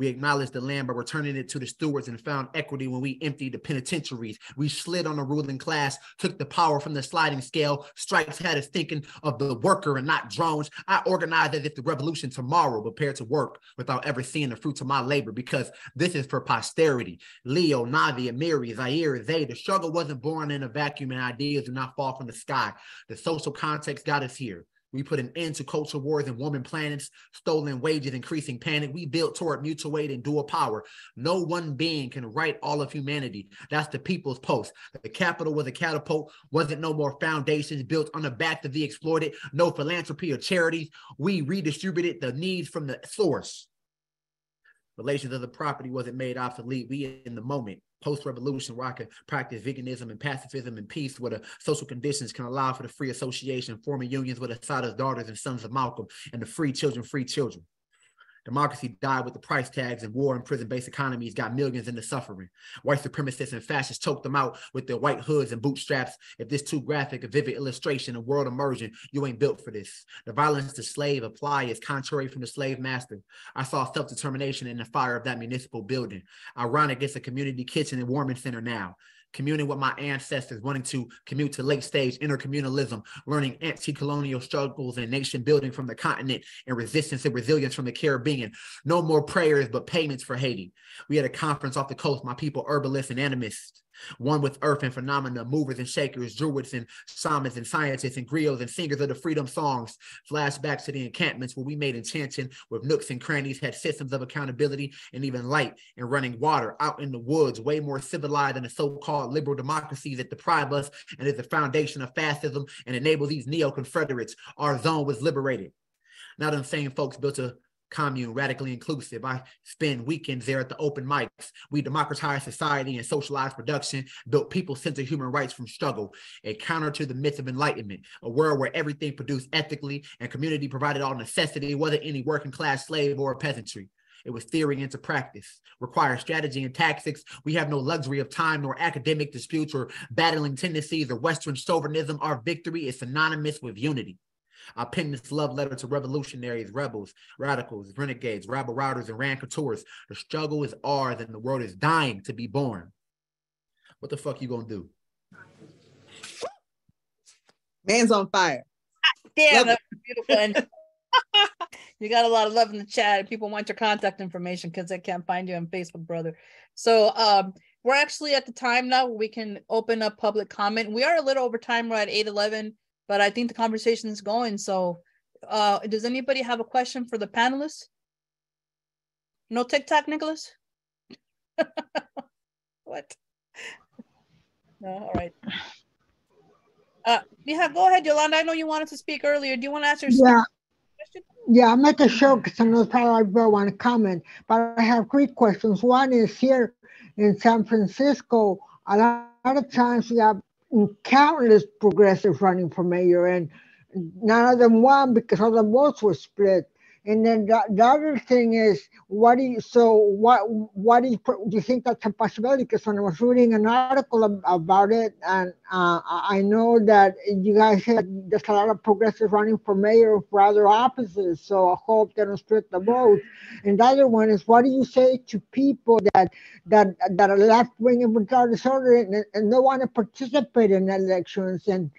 We acknowledged the land by returning it to the stewards and found equity when we emptied the penitentiaries. We slid on the ruling class, took the power from the sliding scale. Strikes had us thinking of the worker and not drones. I organized as if the revolution tomorrow prepared to work without ever seeing the fruits of my labor because this is for posterity. Leo, Navi, Amiri, Zaire, Zay, the struggle wasn't born in a vacuum and ideas do not fall from the sky. The social context got us here. We put an end to culture wars and woman planets, stolen wages, increasing panic. We built toward mutual aid and dual power. No one being can write all of humanity. That's the people's post. The capital was a catapult, wasn't no more foundations built on the back of the exploited, no philanthropy or charities. We redistributed the needs from the source. Relations of the property wasn't made obsolete. We in the moment post-revolution where I can practice veganism and pacifism and peace where the social conditions can allow for the free association, forming unions with Assata's daughters and sons of Malcolm and the free children, free children. Democracy died with the price tags and war and prison-based economies got millions into suffering. White supremacists and fascists choked them out with their white hoods and bootstraps. If this too graphic, a vivid illustration of world immersion, you ain't built for this. The violence the slave apply is contrary from the slave master. I saw self-determination in the fire of that municipal building. Ironic, it's a community kitchen and warming center now communing with my ancestors, wanting to commute to late stage intercommunalism, learning anti colonial struggles and nation building from the continent and resistance and resilience from the Caribbean. No more prayers, but payments for Haiti. We had a conference off the coast, my people, herbalists and animists one with earth and phenomena, movers and shakers, druids and shamans and scientists and griots and singers of the freedom songs. Flashbacks to the encampments where we made enchanting with nooks and crannies, had systems of accountability and even light and running water out in the woods, way more civilized than the so-called liberal democracies that deprive us and is the foundation of fascism and enable these neo-confederates. Our zone was liberated. Now them same folks built a commune, radically inclusive. I spend weekends there at the open mics. We democratized society and socialized production, built people's sense of human rights from struggle, a counter to the myth of enlightenment, a world where everything produced ethically and community provided all necessity, whether any working class slave or peasantry. It was theory into practice, requires strategy and tactics. We have no luxury of time nor academic disputes or battling tendencies or Western chauvinism. Our victory is synonymous with unity. I penned this love letter to revolutionaries, rebels, radicals, renegades, rabble routers, and rancateurs. The struggle is ours and the world is dying to be born. What the fuck you gonna do? Man's on fire. Damn, that's beautiful. And you got a lot of love in the chat. People want your contact information because they can't find you on Facebook, brother. So um, we're actually at the time now where we can open up public comment. We are a little over time. We're at 811 but I think the conversation is going. So uh, does anybody have a question for the panelists? No TikTok, Nicholas? what? No, all right. Uh, yeah, go ahead, Yolanda. I know you wanted to speak earlier. Do you want to answer? Yeah. Question? Yeah, I'm at the show because I know everybody want to comment, but I have three questions. One is here in San Francisco, a lot of times we have countless progressives running for mayor, and none of them won because all the votes were split. And then the, the, other thing is, what do you, so what, what do you, do you think that's a possibility? Because when I was reading an article about it, and uh, I know that you guys had, there's a lot of progressives running for mayor for other offices. So I hope they don't split the vote. And the other one is, what do you say to people that, that, that are left wing and disorder and, and don't want to participate in elections? And,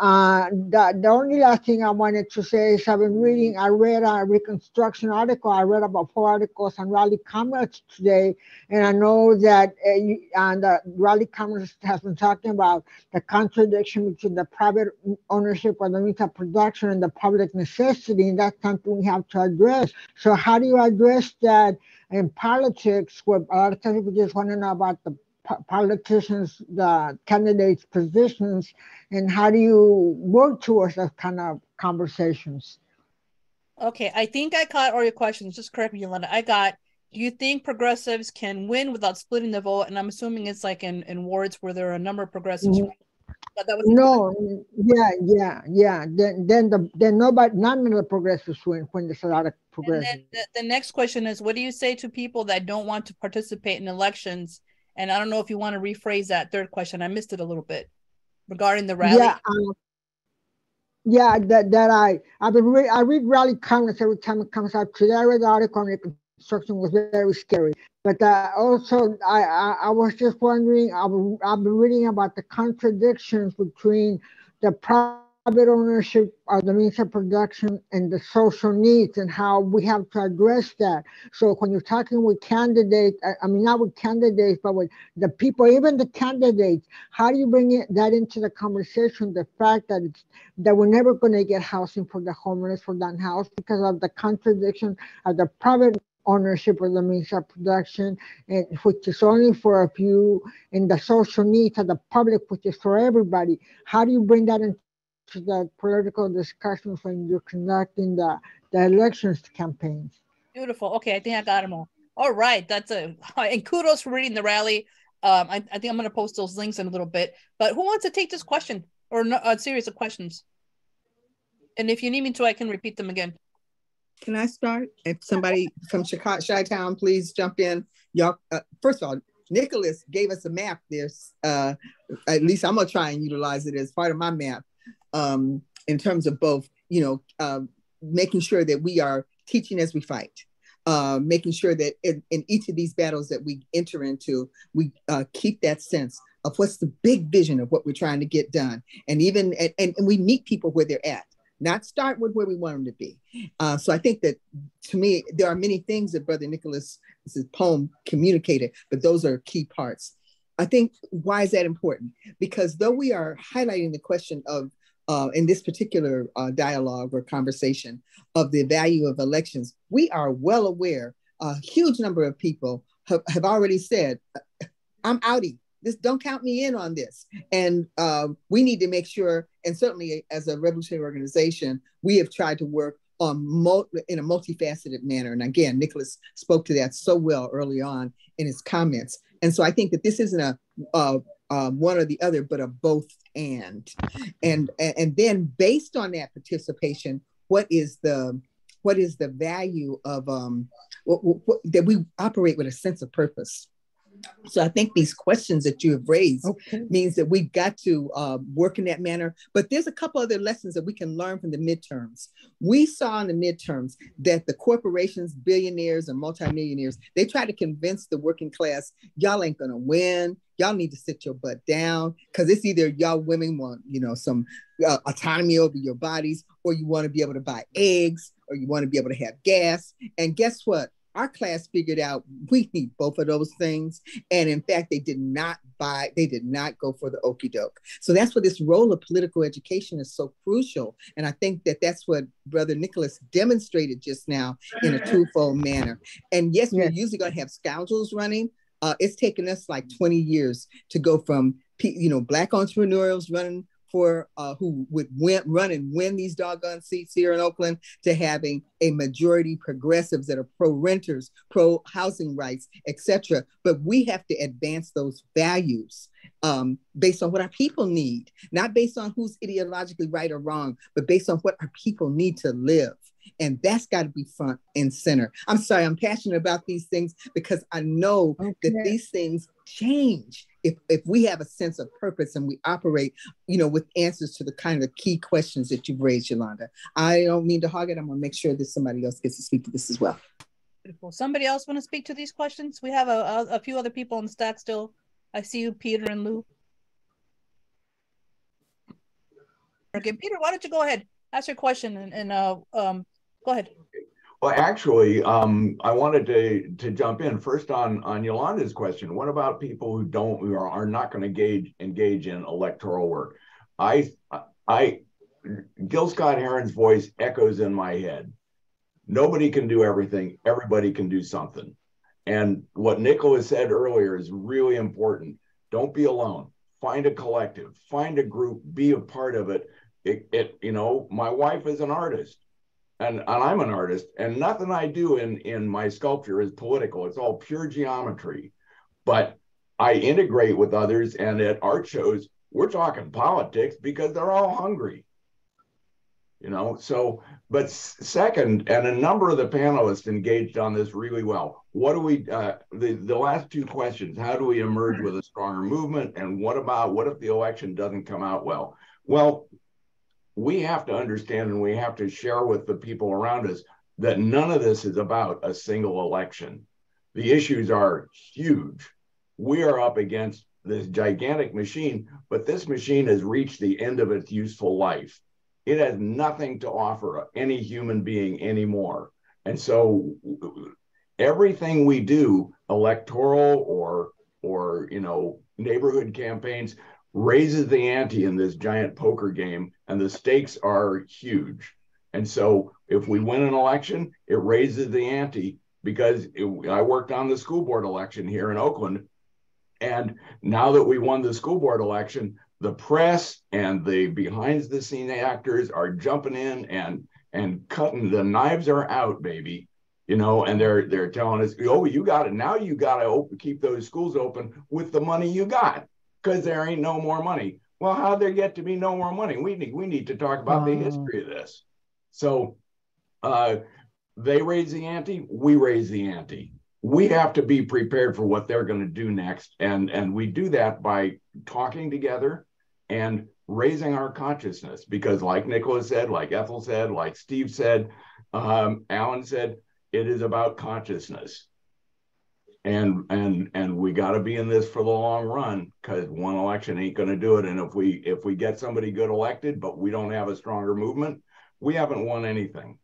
uh, the, the only last thing I wanted to say is I've been reading, I read a reconstruction article. I read about four articles on Rally Comrades today. And I know that uh, and rally comrades has been talking about the contradiction between the private ownership of the means of production and the public necessity. And that's something we have to address. So how do you address that in politics where a lot of times people just want to know about the politicians, the candidates' positions, and how do you work towards those kind of conversations? Okay, I think I caught all your questions. Just correct me, Yolanda. I got. Do you think progressives can win without splitting the vote? And I'm assuming it's like in, in wards where there are a number of progressives. Mm-hmm. no, yeah, yeah, yeah. Then, then the then nobody, none of the progressives win when there's a lot of progressives. The, the next question is, what do you say to people that don't want to participate in elections? And I don't know if you want to rephrase that third question. I missed it a little bit regarding the rally. Yeah, um, yeah, that that I I've been re- I read Rally Comrades every time it comes out. Today I read the article on reconstruction was very scary. But uh, also I, I, I was just wondering. I've I've been reading about the contradictions between the private ownership of the means of production and the social needs and how we have to address that. So when you're talking with candidates, I mean, not with candidates, but with the people, even the candidates, how do you bring it, that into the conversation? The fact that it's, that we're never going to get housing for the homeless, for that house because of the contradiction of the private ownership of the means of production, and which is only for a few, and the social needs of the public, which is for everybody. How do you bring that into the political discussions when you're conducting the, the elections campaigns. Beautiful. Okay, I think I got them all. All right, that's a and kudos for reading the rally. Um, I, I think I'm going to post those links in a little bit. But who wants to take this question or no, a series of questions? And if you need me to, I can repeat them again. Can I start? If somebody from Chicago, Chi-Town, please jump in. Y'all, uh, first of all, Nicholas gave us a map. There's, uh, at least I'm gonna try and utilize it as part of my map um, in terms of both, you know, uh, making sure that we are teaching as we fight. Uh, making sure that in, in, each of these battles that we enter into, we uh, keep that sense of what's the big vision of what we're trying to get done. And even, and, and we meet people where they're at, not start with where we want them to be. Uh, so I think that to me, there are many things that Brother Nicholas' poem communicated, but those are key parts. I think why is that important? Because though we are highlighting the question of uh, in this particular uh, dialogue or conversation of the value of elections, we are well aware a huge number of people have, have already said, I'm outie. This don't count me in on this. And um, we need to make sure, and certainly as a revolutionary organization, we have tried to work on mo- in a multifaceted manner. And again, Nicholas spoke to that so well early on in his comments. And so I think that this isn't a, a um, one or the other, but a both and. And and then based on that participation, what is the what is the value of um, what, what, that we operate with a sense of purpose? So I think these questions that you have raised okay. means that we've got to uh, work in that manner. But there's a couple other lessons that we can learn from the midterms. We saw in the midterms that the corporations, billionaires, and multimillionaires, they try to convince the working class, y'all ain't gonna win. Y'all need to sit your butt down because it's either y'all women want, you know, some uh, autonomy over your bodies, or you want to be able to buy eggs, or you want to be able to have gas. And guess what? our class figured out we need both of those things. And in fact, they did not buy, they did not go for the okey doke. So that's why this role of political education is so crucial. And I think that that's what Brother Nicholas demonstrated just now in a twofold manner. And yes, we're usually going to have scoundrels running. Uh, it's taken us like 20 years to go from you know black entrepreneurs running for uh, who would run and win these doggone seats here in Oakland to having a majority progressives that are pro renters, pro housing rights, etc. But we have to advance those values um, based on what our people need, not based on who's ideologically right or wrong, but based on what our people need to live. And that's got to be front and center. I'm sorry, I'm passionate about these things because I know okay. that these things change if, if we have a sense of purpose and we operate, you know, with answers to the kind of key questions that you've raised, Yolanda. I don't mean to hog it. I'm gonna make sure that somebody else gets to speak to this as well. Beautiful. Somebody else want to speak to these questions? We have a, a, a few other people on the stack still. I see you, Peter and Lou. Okay, Peter, why don't you go ahead, ask your question and, and uh, um, go ahead. Well, actually, um, I wanted to to jump in first on on Yolanda's question. What about people who don't who are, are not going to engage engage in electoral work? I I Gil Scott Heron's voice echoes in my head. Nobody can do everything. Everybody can do something. And what Nicholas said earlier is really important. Don't be alone. Find a collective, find a group, be a part of it. It, it you know, my wife is an artist and, and I'm an artist, and nothing I do in, in my sculpture is political. It's all pure geometry. But I integrate with others, and at art shows, we're talking politics because they're all hungry you know so but second and a number of the panelists engaged on this really well what do we uh, the the last two questions how do we emerge with a stronger movement and what about what if the election doesn't come out well well we have to understand and we have to share with the people around us that none of this is about a single election. The issues are huge. We are up against this gigantic machine but this machine has reached the end of its useful life. It has nothing to offer any human being anymore. And so everything we do, electoral or or you know neighborhood campaigns, raises the ante in this giant poker game, and the stakes are huge. And so if we win an election, it raises the ante because it, I worked on the school board election here in Oakland. And now that we won the school board election, the press and the behind the scene actors are jumping in and and cutting the knives are out baby you know and they're they're telling us oh you got it now you got to keep those schools open with the money you got because there ain't no more money. Well how'd there get to be no more money? We need we need to talk about the history of this. So uh they raise the ante we raise the ante. We have to be prepared for what they're going to do next and and we do that by talking together and raising our consciousness because like nicholas said like ethel said like steve said um, alan said it is about consciousness and and and we got to be in this for the long run because one election ain't going to do it and if we if we get somebody good elected but we don't have a stronger movement we haven't won anything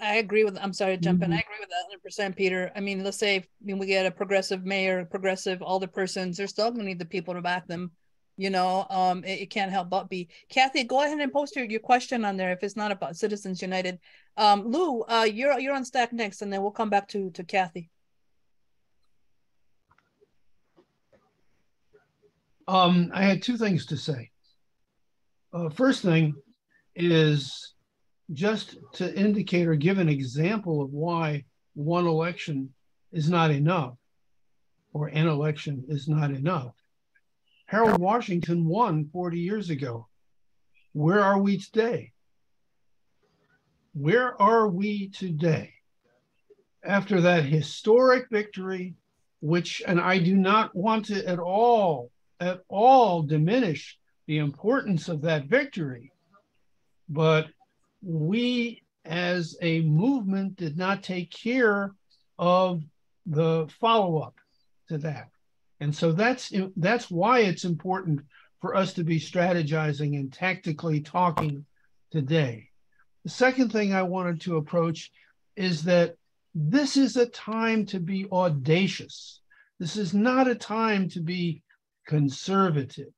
I agree with. I'm sorry to jump in. I Mm-hmm. agree with that 100, percent Peter. I mean, let's say I mean, we get a progressive mayor, progressive alderpersons. They're still going to need the people to back them you know um it, it, can't help but be kathy go ahead and post your, your question on there if it's not about citizens united um lou uh you're you're on stack next and then we'll come back to to kathy um i had two things to say uh, first thing is just to indicate or give an example of why one election is not enough or an election is not enough Harold Washington won 40 years ago. Where are we today? Where are we today? After that historic victory, which, and I do not want to at all, at all diminish the importance of that victory, but we as a movement did not take care of the follow up to that. And so that's that's why it's important for us to be strategizing and tactically talking today. The second thing I wanted to approach is that this is a time to be audacious. This is not a time to be conservative.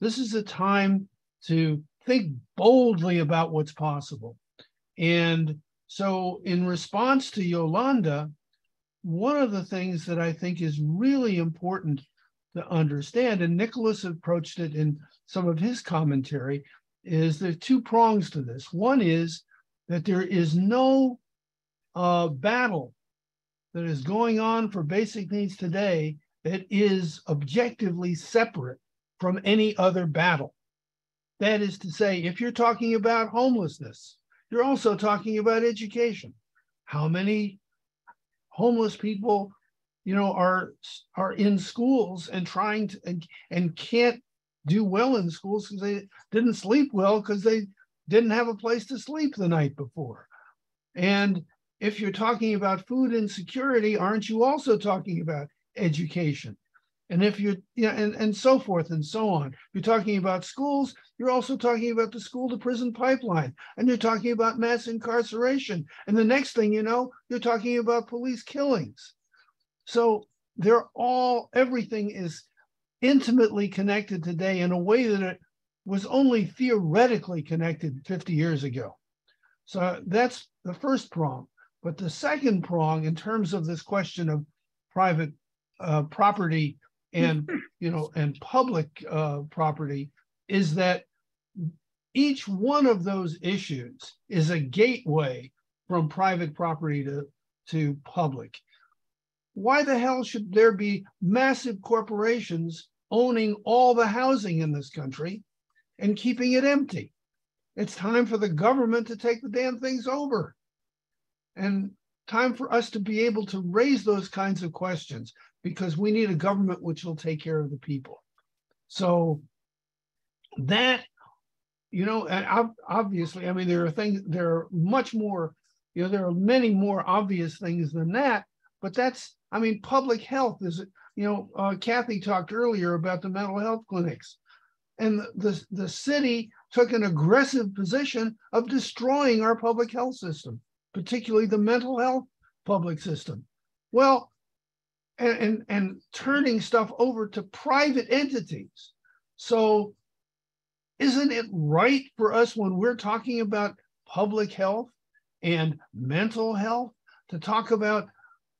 This is a time to think boldly about what's possible. And so, in response to Yolanda, one of the things that I think is really important to understand, and Nicholas approached it in some of his commentary, is there are two prongs to this. One is that there is no uh, battle that is going on for basic needs today that is objectively separate from any other battle. That is to say, if you're talking about homelessness, you're also talking about education. How many homeless people you know are are in schools and trying to and, and can't do well in schools because they didn't sleep well because they didn't have a place to sleep the night before and if you're talking about food insecurity aren't you also talking about education. And if you're you know and, and so forth and so on. You're talking about schools you're also talking about the school to prison pipeline and you're talking about mass incarceration. And the next thing you know you're talking about police killings. So they're all everything is intimately connected today in a way that it was only theoretically connected 50 years ago. So that's the first prong. But the second prong in terms of this question of private uh, property and you know and public uh, property is that each one of those issues is a gateway from private property to, to public. Why the hell should there be massive corporations owning all the housing in this country and keeping it empty? It's time for the government to take the damn things over. And time for us to be able to raise those kinds of questions because we need a government which will take care of the people. So that you know, and obviously, I mean, there are things, there are much more, you know, there are many more obvious things than that. But that's, I mean, public health is, you know, uh, Kathy talked earlier about the mental health clinics, and the, the the city took an aggressive position of destroying our public health system, particularly the mental health public system. Well, and and, and turning stuff over to private entities. So isn't it right for us when we're talking about public health and mental health to talk about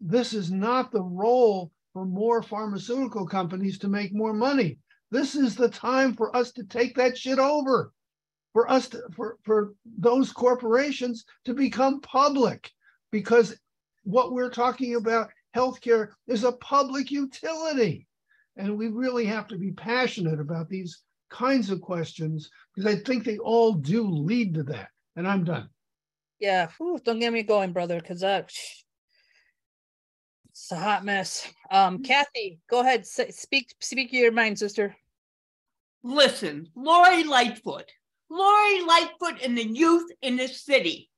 this is not the role for more pharmaceutical companies to make more money. This is the time for us to take that shit over, for us to, for, for those corporations to become public, because what we're talking about, healthcare, is a public utility. And we really have to be passionate about these kinds of questions because I think they all do lead to that. And I'm done. Yeah, Whew, don't get me going, brother, because that it's a hot mess. Um, Kathy, go ahead. Speak speak your mind, sister. Listen, Lori Lightfoot. Lori Lightfoot and the youth in the city.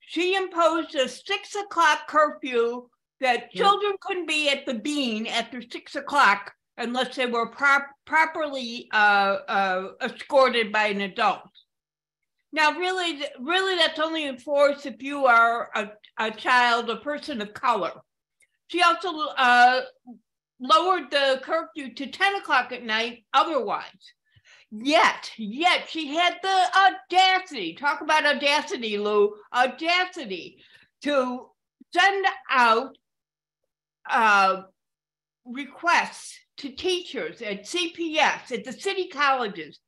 She imposed a six o'clock curfew that children couldn't be at the bean after six o'clock unless they were prop- properly uh, uh, escorted by an adult. Now, really, really, that's only enforced if you are a, a child, a person of color. She also uh, lowered the curfew to 10 o'clock at night otherwise. Yet, yet she had the audacity, talk about audacity, Lou, audacity to send out uh, requests to teachers at CPS, at the city colleges,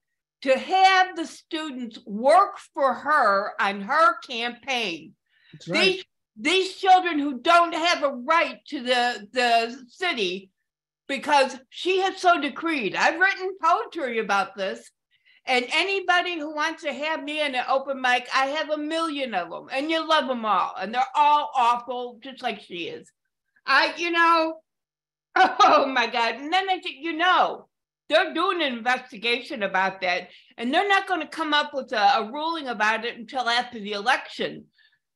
to have the students work for her on her campaign. Right. These, these children who don't have a right to the, the city because she has so decreed. I've written poetry about this. And anybody who wants to have me in an open mic, I have a million of them, and you love them all, and they're all awful, just like she is. I, you know, Oh my God. And then I think, you know, they're doing an investigation about that, and they're not going to come up with a, a, ruling about it until after the election.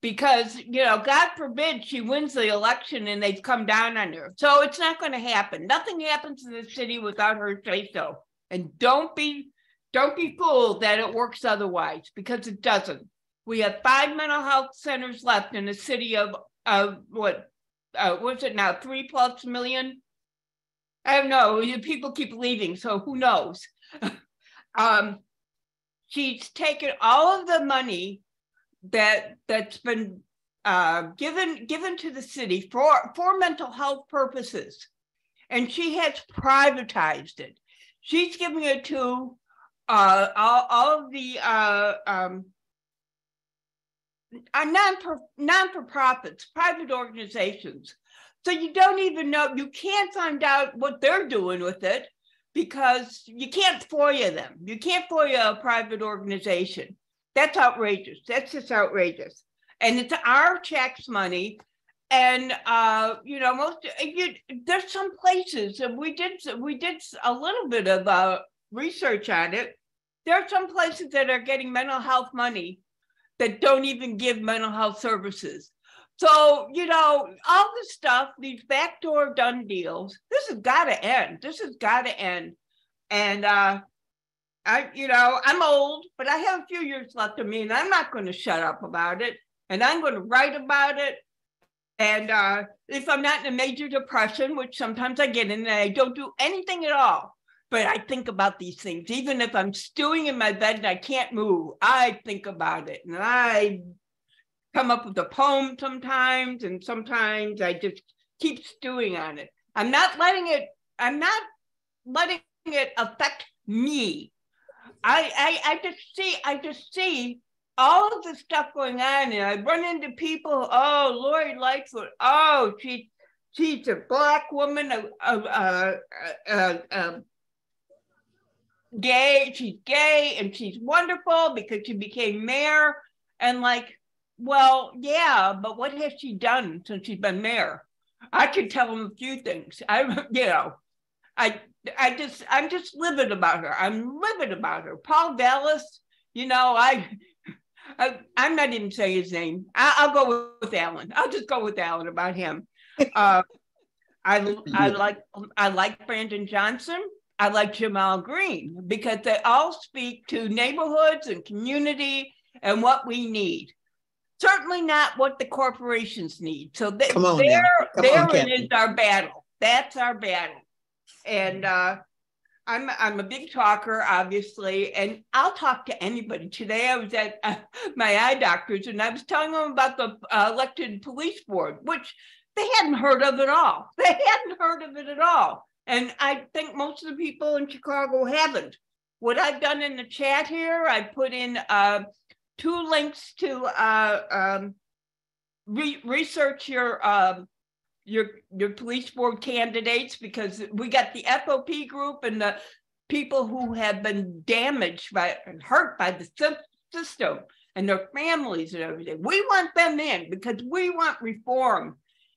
Because, you know, God forbid she wins the election and they've come down on her. So it's not going to happen. Nothing happens in the city without her say so. And don't be don't be fooled that it works otherwise because it doesn't. We have five mental health centers left in a city of of what uh, what's it now? Three plus million I don't know. People keep leaving, so who knows? um, she's taken all of the money that that's been uh, given given to the city for for mental health purposes, and she has privatized it. She's giving it to uh, all, all of the uh, um, uh, non non for profits, private organizations so you don't even know, you can't find out what they're doing with it because you can't FOIA them. You can't FOIA a private organization. That's outrageous. That's just outrageous. And it's our tax money. And uh, you know, most you, there's some places and we did we did a little bit of uh, research on it. There are some places that are getting mental health money that don't even give mental health services. So, you know, all this stuff, these backdoor done deals, this has got to end. This has got to end. And uh, I, you know, I'm old, but I have a few years left of me, and I'm not going to shut up about it. And I'm going to write about it. And uh, if I'm not in a major depression, which sometimes I get in, and I don't do anything at all, but I think about these things. Even if I'm stewing in my bed and I can't move, I think about it, and I come up with a poem sometimes, and sometimes I just keep stewing on it. I'm not letting it, I'm not letting it affect me. I, I I just see I just see all of the stuff going on, and I run into people. Oh, Lori Lightfoot. Oh, she she's a black woman, a, a, a, a, gay. She's gay, and she's wonderful because she became mayor. And like, well, yeah, but what has she done since she's been mayor? I can tell them a few things. I, you know, I, I just, I'm just livid about her. I'm livid about her. Paul Vallas, you know, I, I am not even saying his name. I, will go with, Alan. I'll just go with Alan about him. Uh, I, I like, I like Brandon Johnson. I like Ja'Mal Green because they all speak to neighborhoods and community and what we need. Certainly not what the corporations need. So they, Come on there, therein is our battle. That's our battle. And uh, I'm I'm a big talker, obviously, and I'll talk to anybody. Today I was at uh, my eye doctor's and I was telling them about the uh, elected police board, which they hadn't heard of at all. They hadn't heard of it at all. And I think most of the people in Chicago haven't. What I've done in the chat here, I put in uh, two links to uh, um, re research your um, your your police board candidates because we got the FOP group and the people who have been damaged by and hurt by the system and their families and everything. We want them in because we want reform.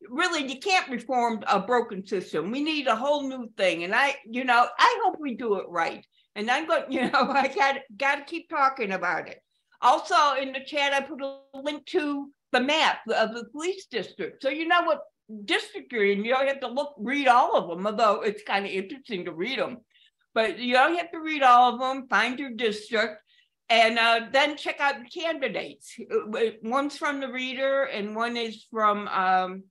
Really, you can't reform a broken system. We need a whole new thing. And I, you know, I hope we do it right. And I'm going, you know, I got got to keep talking about it. Also, in the chat, I put a link to the map of the police district. So you know what district you're in. You don't have to look, read all of them, although it's kind of interesting to read them. But you don't have to read all of them, find your district, and uh, then check out the candidates. One's from the reader and one is from, um,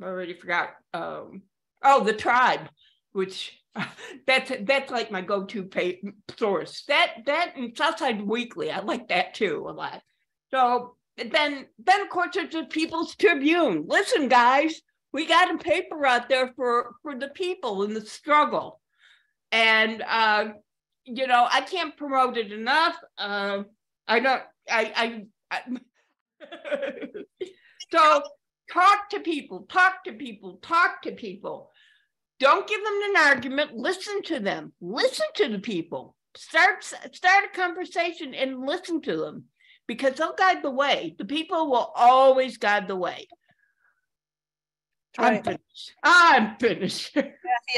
I already forgot. Um, oh, the tribe, which that's that's like my go-to pay source. That that and Southside Weekly, I like that too a lot. So then then of course there's the People's Tribune. Listen, guys, we got a paper out there for for the people in the struggle, and uh, you know I can't promote it enough. Uh, I don't. I. I, I so talk to people. Talk to people. Talk to people don't give them an argument. Listen to them. Listen to the people. Start start a conversation and listen to them because they'll guide the way. The people will always guide the way. I'm finished. I'm finished. Kathy,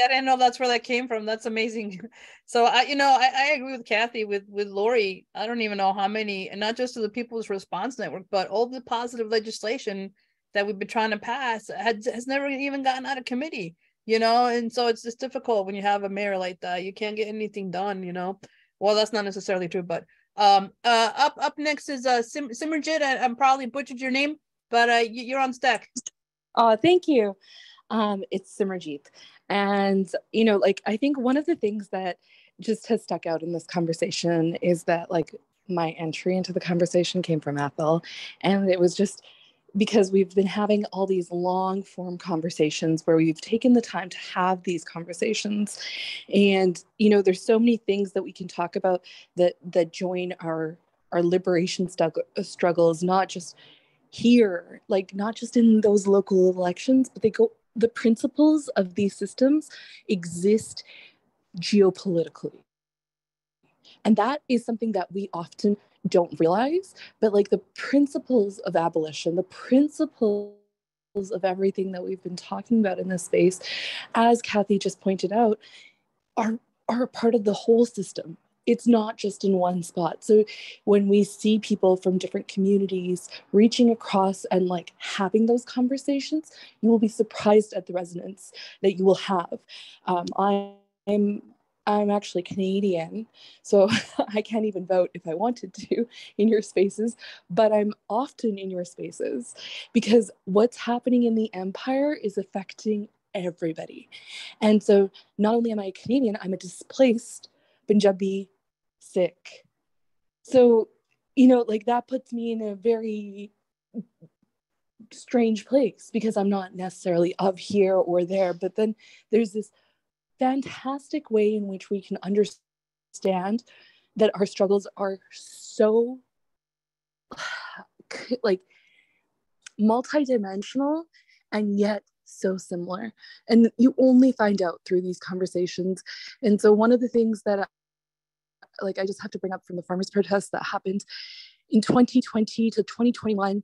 I didn't know that's where that came from. That's amazing. So I, you know, I, I agree with Kathy. With with Lori, I don't even know how many, and not just to the People's Response Network, but all the positive legislation that we've been trying to pass has has never even gotten out of committee you know? And so it's just difficult when you have a mayor like that. You can't get anything done you know? Well that's not necessarily true but um uh up up next is uh Sim- simmerjit I, i'm probably butchered your name but uh you're on stack. Oh thank you. Um it's simmerjit. And you know like i think one of the things that just has stuck out in this conversation is that like my entry into the conversation came from ethel. And it was just because we've been having all these long form conversations where we've taken the time to have these conversations. And you know there's so many things that we can talk about that that join our our liberation struggles not just here like not just in those local elections but they go the principles of these systems exist geopolitically and that is something that we often don't realize but like the principles of abolition the principles of everything that we've been talking about in this space as kathy just pointed out are are a part of the whole system. It's not just in one spot. So when we see people from different communities reaching across and like having those conversations you will be surprised at the resonance that you will have. Um, i'm I'm actually Canadian, so I can't even vote if I wanted to in your spaces, but I'm often in your spaces because what's happening in the empire is affecting everybody. And so not only am I a Canadian, I'm a displaced Punjabi Sikh. So, you know, like that puts me in a very strange place because I'm not necessarily of here or there, but then there's this fantastic way in which we can understand that our struggles are so like multidimensional and yet so similar. And you only find out through these conversations. And so one of the things that like i just have to bring up from the farmers protests that happened in 2020 to 2021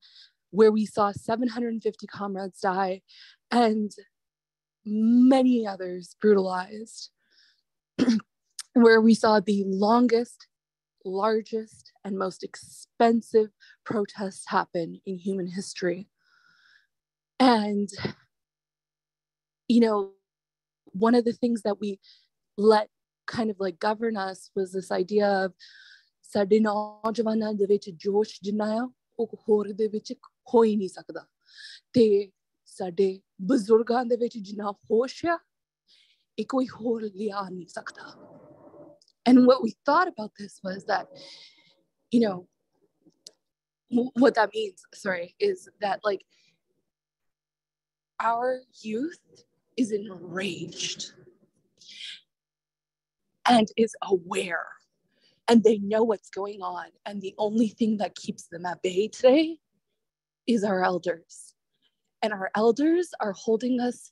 where we saw 750 comrades die and many others brutalized where we saw the longest largest and most expensive protests happen in human history. And, you know, one of the things that we let kind of like govern us was this idea of ਸਾਡੇ ਨੌਜਵਾਨਾਂ ਦੇ ਵਿੱਚ ਜੋਸ਼ ਜਿੰਨਾ ਆ ਉਹ ਹੋਰ ਦੇ ਵਿੱਚ ਹੋ ਹੀ ਨਹੀਂ ਸਕਦਾ ਤੇ ਸਾਡੇ ਬਜ਼ੁਰਗਾਂ ਦੇ ਵਿੱਚ ਜਿੰਨਾ ਹੋਸ਼ ਆ ਇਹ ਕੋਈ ਹੋਰ ਲਿਆ ਨਹੀਂ ਸਕਦਾ and what we thought about this was that, you know, what that means, sorry, is that like our youth is enraged and is aware and they know what's going on. And the only thing that keeps them at bay today is our elders. And our elders are holding us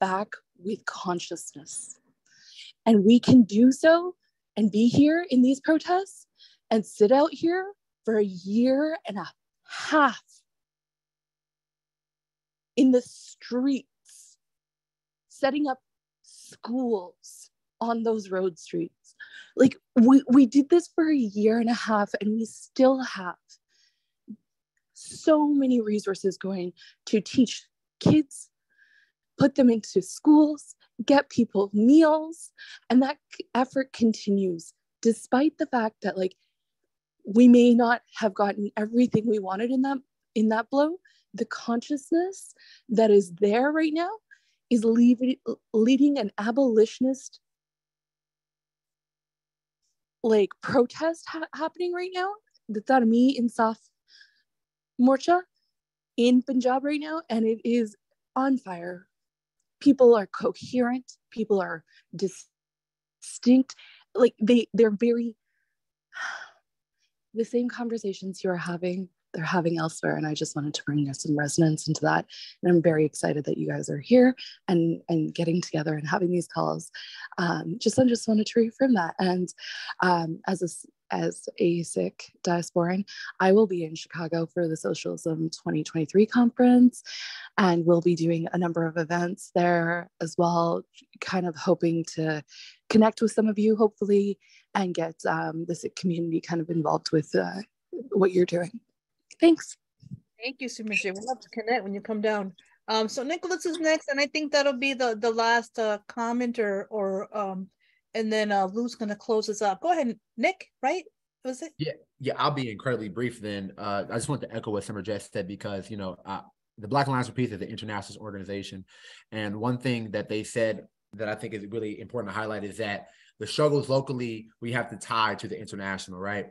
back with consciousness. And we can do so and be here in these protests and sit out here for a year and a half in the streets, setting up schools on those road streets. Like we, we did this for a year and a half, and we still have so many resources going to teach kids, put them into schools, get people meals and that effort continues despite the fact that like we may not have gotten everything we wanted in that in that blow. The consciousness that is there right now is leaving, leading an abolitionist like protest ha- happening right now. That's me in South Morcha in Punjab right now and it is on fire. People are coherent. People are distinct. Like they they're very the same conversations you're having they're having elsewhere and i just wanted to bring some resonance into that. And i'm very excited that you guys are here and and getting together and having these calls. Um, just i just wanted to reaffirm that. And um, as a as a Sikh diasporan, I will be in Chicago for the Socialism 2023 conference, and we'll be doing a number of events there as well, kind of hoping to connect with some of you, hopefully, and get um, the Sikh community kind of involved with uh, what you're doing. Thanks. Thank you, Sumitri. We'll have to connect when you come down. Um, so Nicholas is next, and I think that'll be the the last uh, comment or or um, and then uh, Lou's going to close us up. Go ahead, Nick. Right? Was it? Yeah, yeah. I'll be incredibly brief. Then uh, I just want to echo what Summer Jess said because you know uh, the Black Alliance for Peace is an international organization, and one thing that they said that I think is really important to highlight is that the struggles locally we have to tie to the international, right?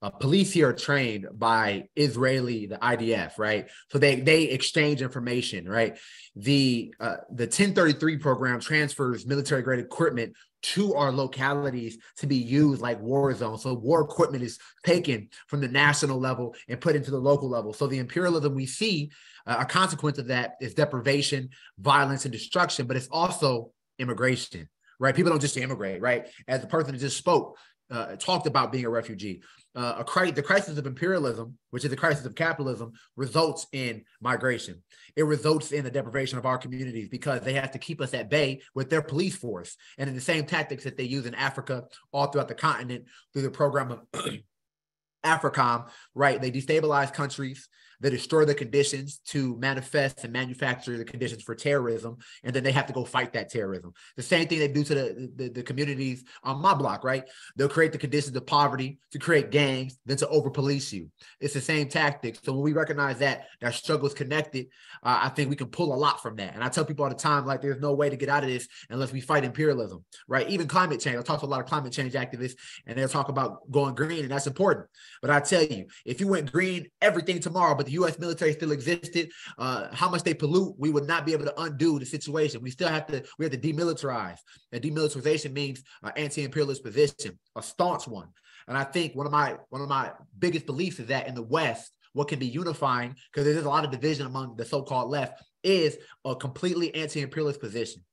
Uh, police here are trained by Israeli, the IDF, right? So they they exchange information, right? The uh, the 1033 program transfers military grade equipment to our localities to be used like war zones. So war equipment is taken from the national level and put into the local level. So the imperialism we see, uh, a consequence of that is deprivation, violence, and destruction, but it's also immigration, right? People don't just immigrate, right? As the person that just spoke, uh, talked about being a refugee. Uh, a cri- the crisis of imperialism, which is the crisis of capitalism, results in migration. It results in the deprivation of our communities because they have to keep us at bay with their police force and in the same tactics that they use in Africa, all throughout the continent, through the program of AFRICOM, right? They destabilize countries. They destroy the conditions to manifest and manufacture the conditions for terrorism, and then they have to go fight that terrorism. The same thing they do to the, the, the communities on my block, right? They'll create the conditions of poverty to create gangs, then to over police you. It's the same tactic. So when we recognize that that struggle is connected, uh, I think we can pull a lot from that. And I tell people all the time, like, there's no way to get out of this unless we fight imperialism, right? Even climate change. I talk to a lot of climate change activists, and they'll talk about going green, and that's important. But I tell you, if you went green everything tomorrow, but the U.S. military still existed, uh, how much they pollute, we would not be able to undo the situation. We still have to we have to demilitarize. And demilitarization means an anti-imperialist position, a staunch one. And I think one of my one of my biggest beliefs is that in the West, what can be unifying, because there's a lot of division among the so-called left, is a completely anti-imperialist position.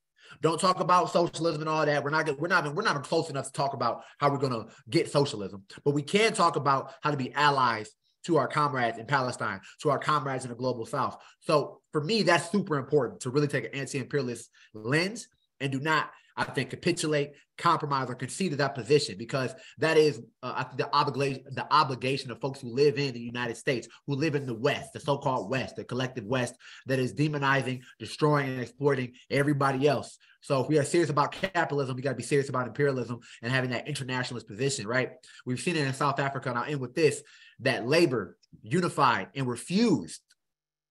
Don't talk about socialism and all that. We're not we're not we're not close enough to talk about how we're going to get socialism, but we can talk about how to be allies to our comrades in Palestine, to our comrades in the global South. So for me, that's super important to really take an anti-imperialist lens and do not I think, capitulate, compromise, or concede to that position because that is uh, the obligation the obligation of folks who live in the United States, who live in the West, the so-called West, the collective West that is demonizing, destroying, and exploiting everybody else. So if we are serious about capitalism, we got to be serious about imperialism and having that internationalist position, right? We've seen it in South Africa, and I'll end with this: that labor unified and refused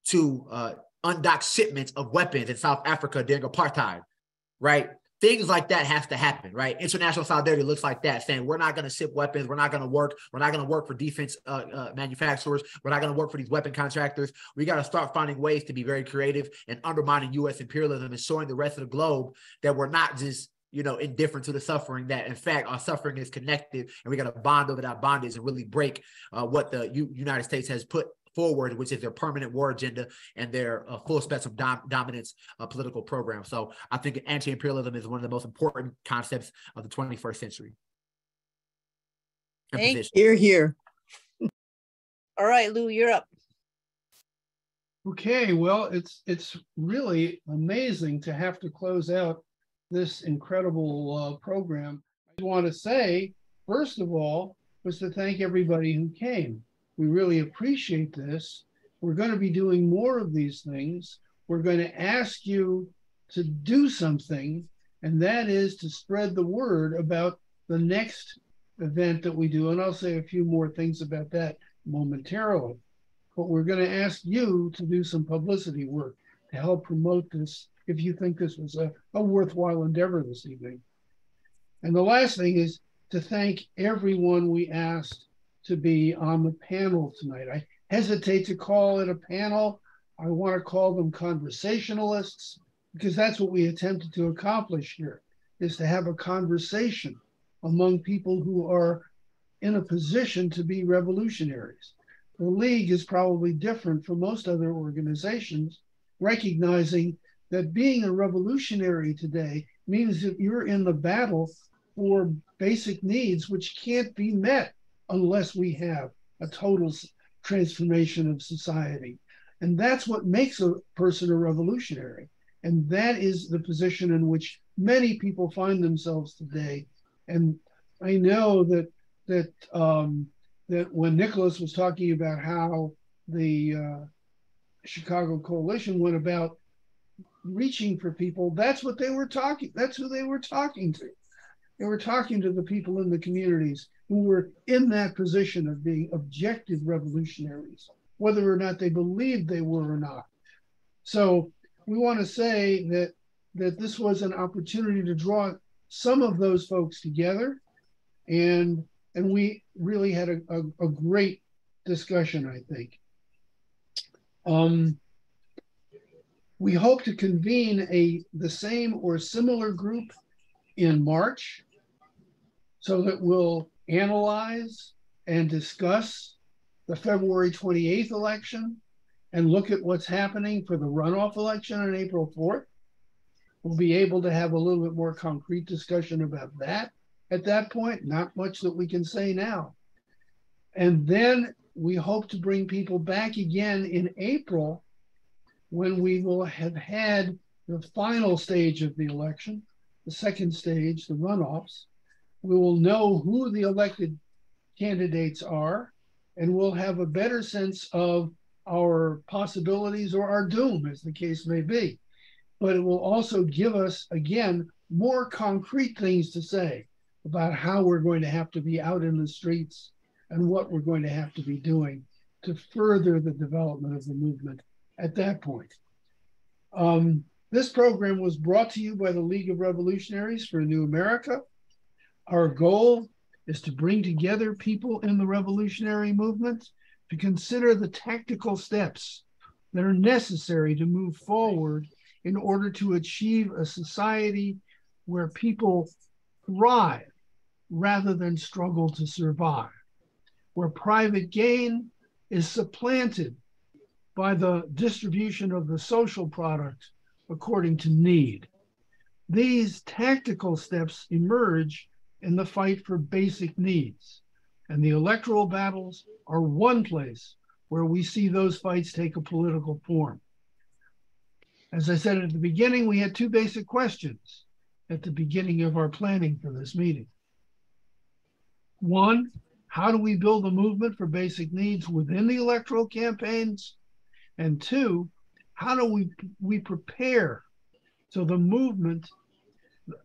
to uh, undock shipments of weapons in South Africa during apartheid, right? things like that has to happen, right? International solidarity looks like that, saying we're not going to ship weapons, we're not going to work, we're not going to work for defense uh, uh, manufacturers, we're not going to work for these weapon contractors. We got to start finding ways to be very creative and undermining U.S. imperialism and showing the rest of the globe that we're not just you know, indifferent to the suffering, that in fact our suffering is connected and we got to bond over that bondage and really break uh, what the U- United States has put forward, which is their permanent war agenda and their uh, full spectrum dom- dominance uh, political program. So I think anti-imperialism is one of the most important concepts of the 21st century. Here, here. All right, Lou, you're up. Okay, well, it's it's really amazing to have to close out this incredible uh, program. I want to say, first of all, was to thank everybody who came. We really appreciate this. We're going to be doing more of these things. We're going to ask you to do something, and that is to spread the word about the next event that we do. And I'll say a few more things about that momentarily. But we're going to ask you to do some publicity work to help promote this if you think this was a, a worthwhile endeavor this evening. And the last thing is to thank everyone we asked to be on the panel tonight. I hesitate to call it a panel. I want to call them conversationalists because that's what we attempted to accomplish here is to have a conversation among people who are in a position to be revolutionaries. The League is probably different from most other organizations, recognizing that being a revolutionary today means that you're in the battle for basic needs which can't be met unless we have a total transformation of society. And that's what makes a person a revolutionary. And that is the position in which many people find themselves today. And I know that that um, that when Nicholas was talking about how the uh, Chicago Coalition went about reaching for people, that's what they were talking. That's who they were talking to. They were talking to the people in the communities who were in that position of being objective revolutionaries, whether or not they believed they were or not. So we want to say that that this was an opportunity to draw some of those folks together, and and we really had a, a, a great discussion, I think. Um, we hope to convene a the same or similar group in March so that we'll analyze and discuss the February 28th election and look at what's happening for the runoff election on April 4th. We'll be able to have a little bit more concrete discussion about that at that point. Not much that we can say now. And then we hope to bring people back again in April when we will have had the final stage of the election, the second stage, the runoffs, we will know who the elected candidates are, and we'll have a better sense of our possibilities or our doom, as the case may be. But it will also give us, again, more concrete things to say about how we're going to have to be out in the streets and what we're going to have to be doing to further the development of the movement at that point. Um, this program was brought to you by the League of Revolutionaries for a New America. Our goal is to bring together people in the revolutionary movement to consider the tactical steps that are necessary to move forward in order to achieve a society where people thrive rather than struggle to survive, where private gain is supplanted by the distribution of the social product according to need. These tactical steps emerge in the fight for basic needs, and the electoral battles are one place where we see those fights take a political form. As I said at the beginning, we had two basic questions at the beginning of our planning for this meeting. One, how do we build a movement for basic needs within the electoral campaigns? And two, how do we, we prepare so the movement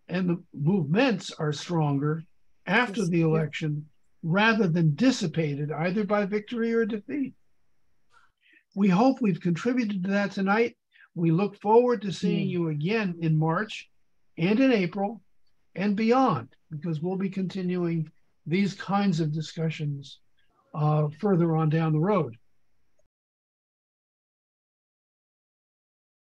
and the movements are stronger after the election rather than dissipated either by victory or defeat? We hope we've contributed to that tonight. We look forward to seeing Mm. you again in March and in April and beyond, because we'll be continuing these kinds of discussions uh, further on down the road.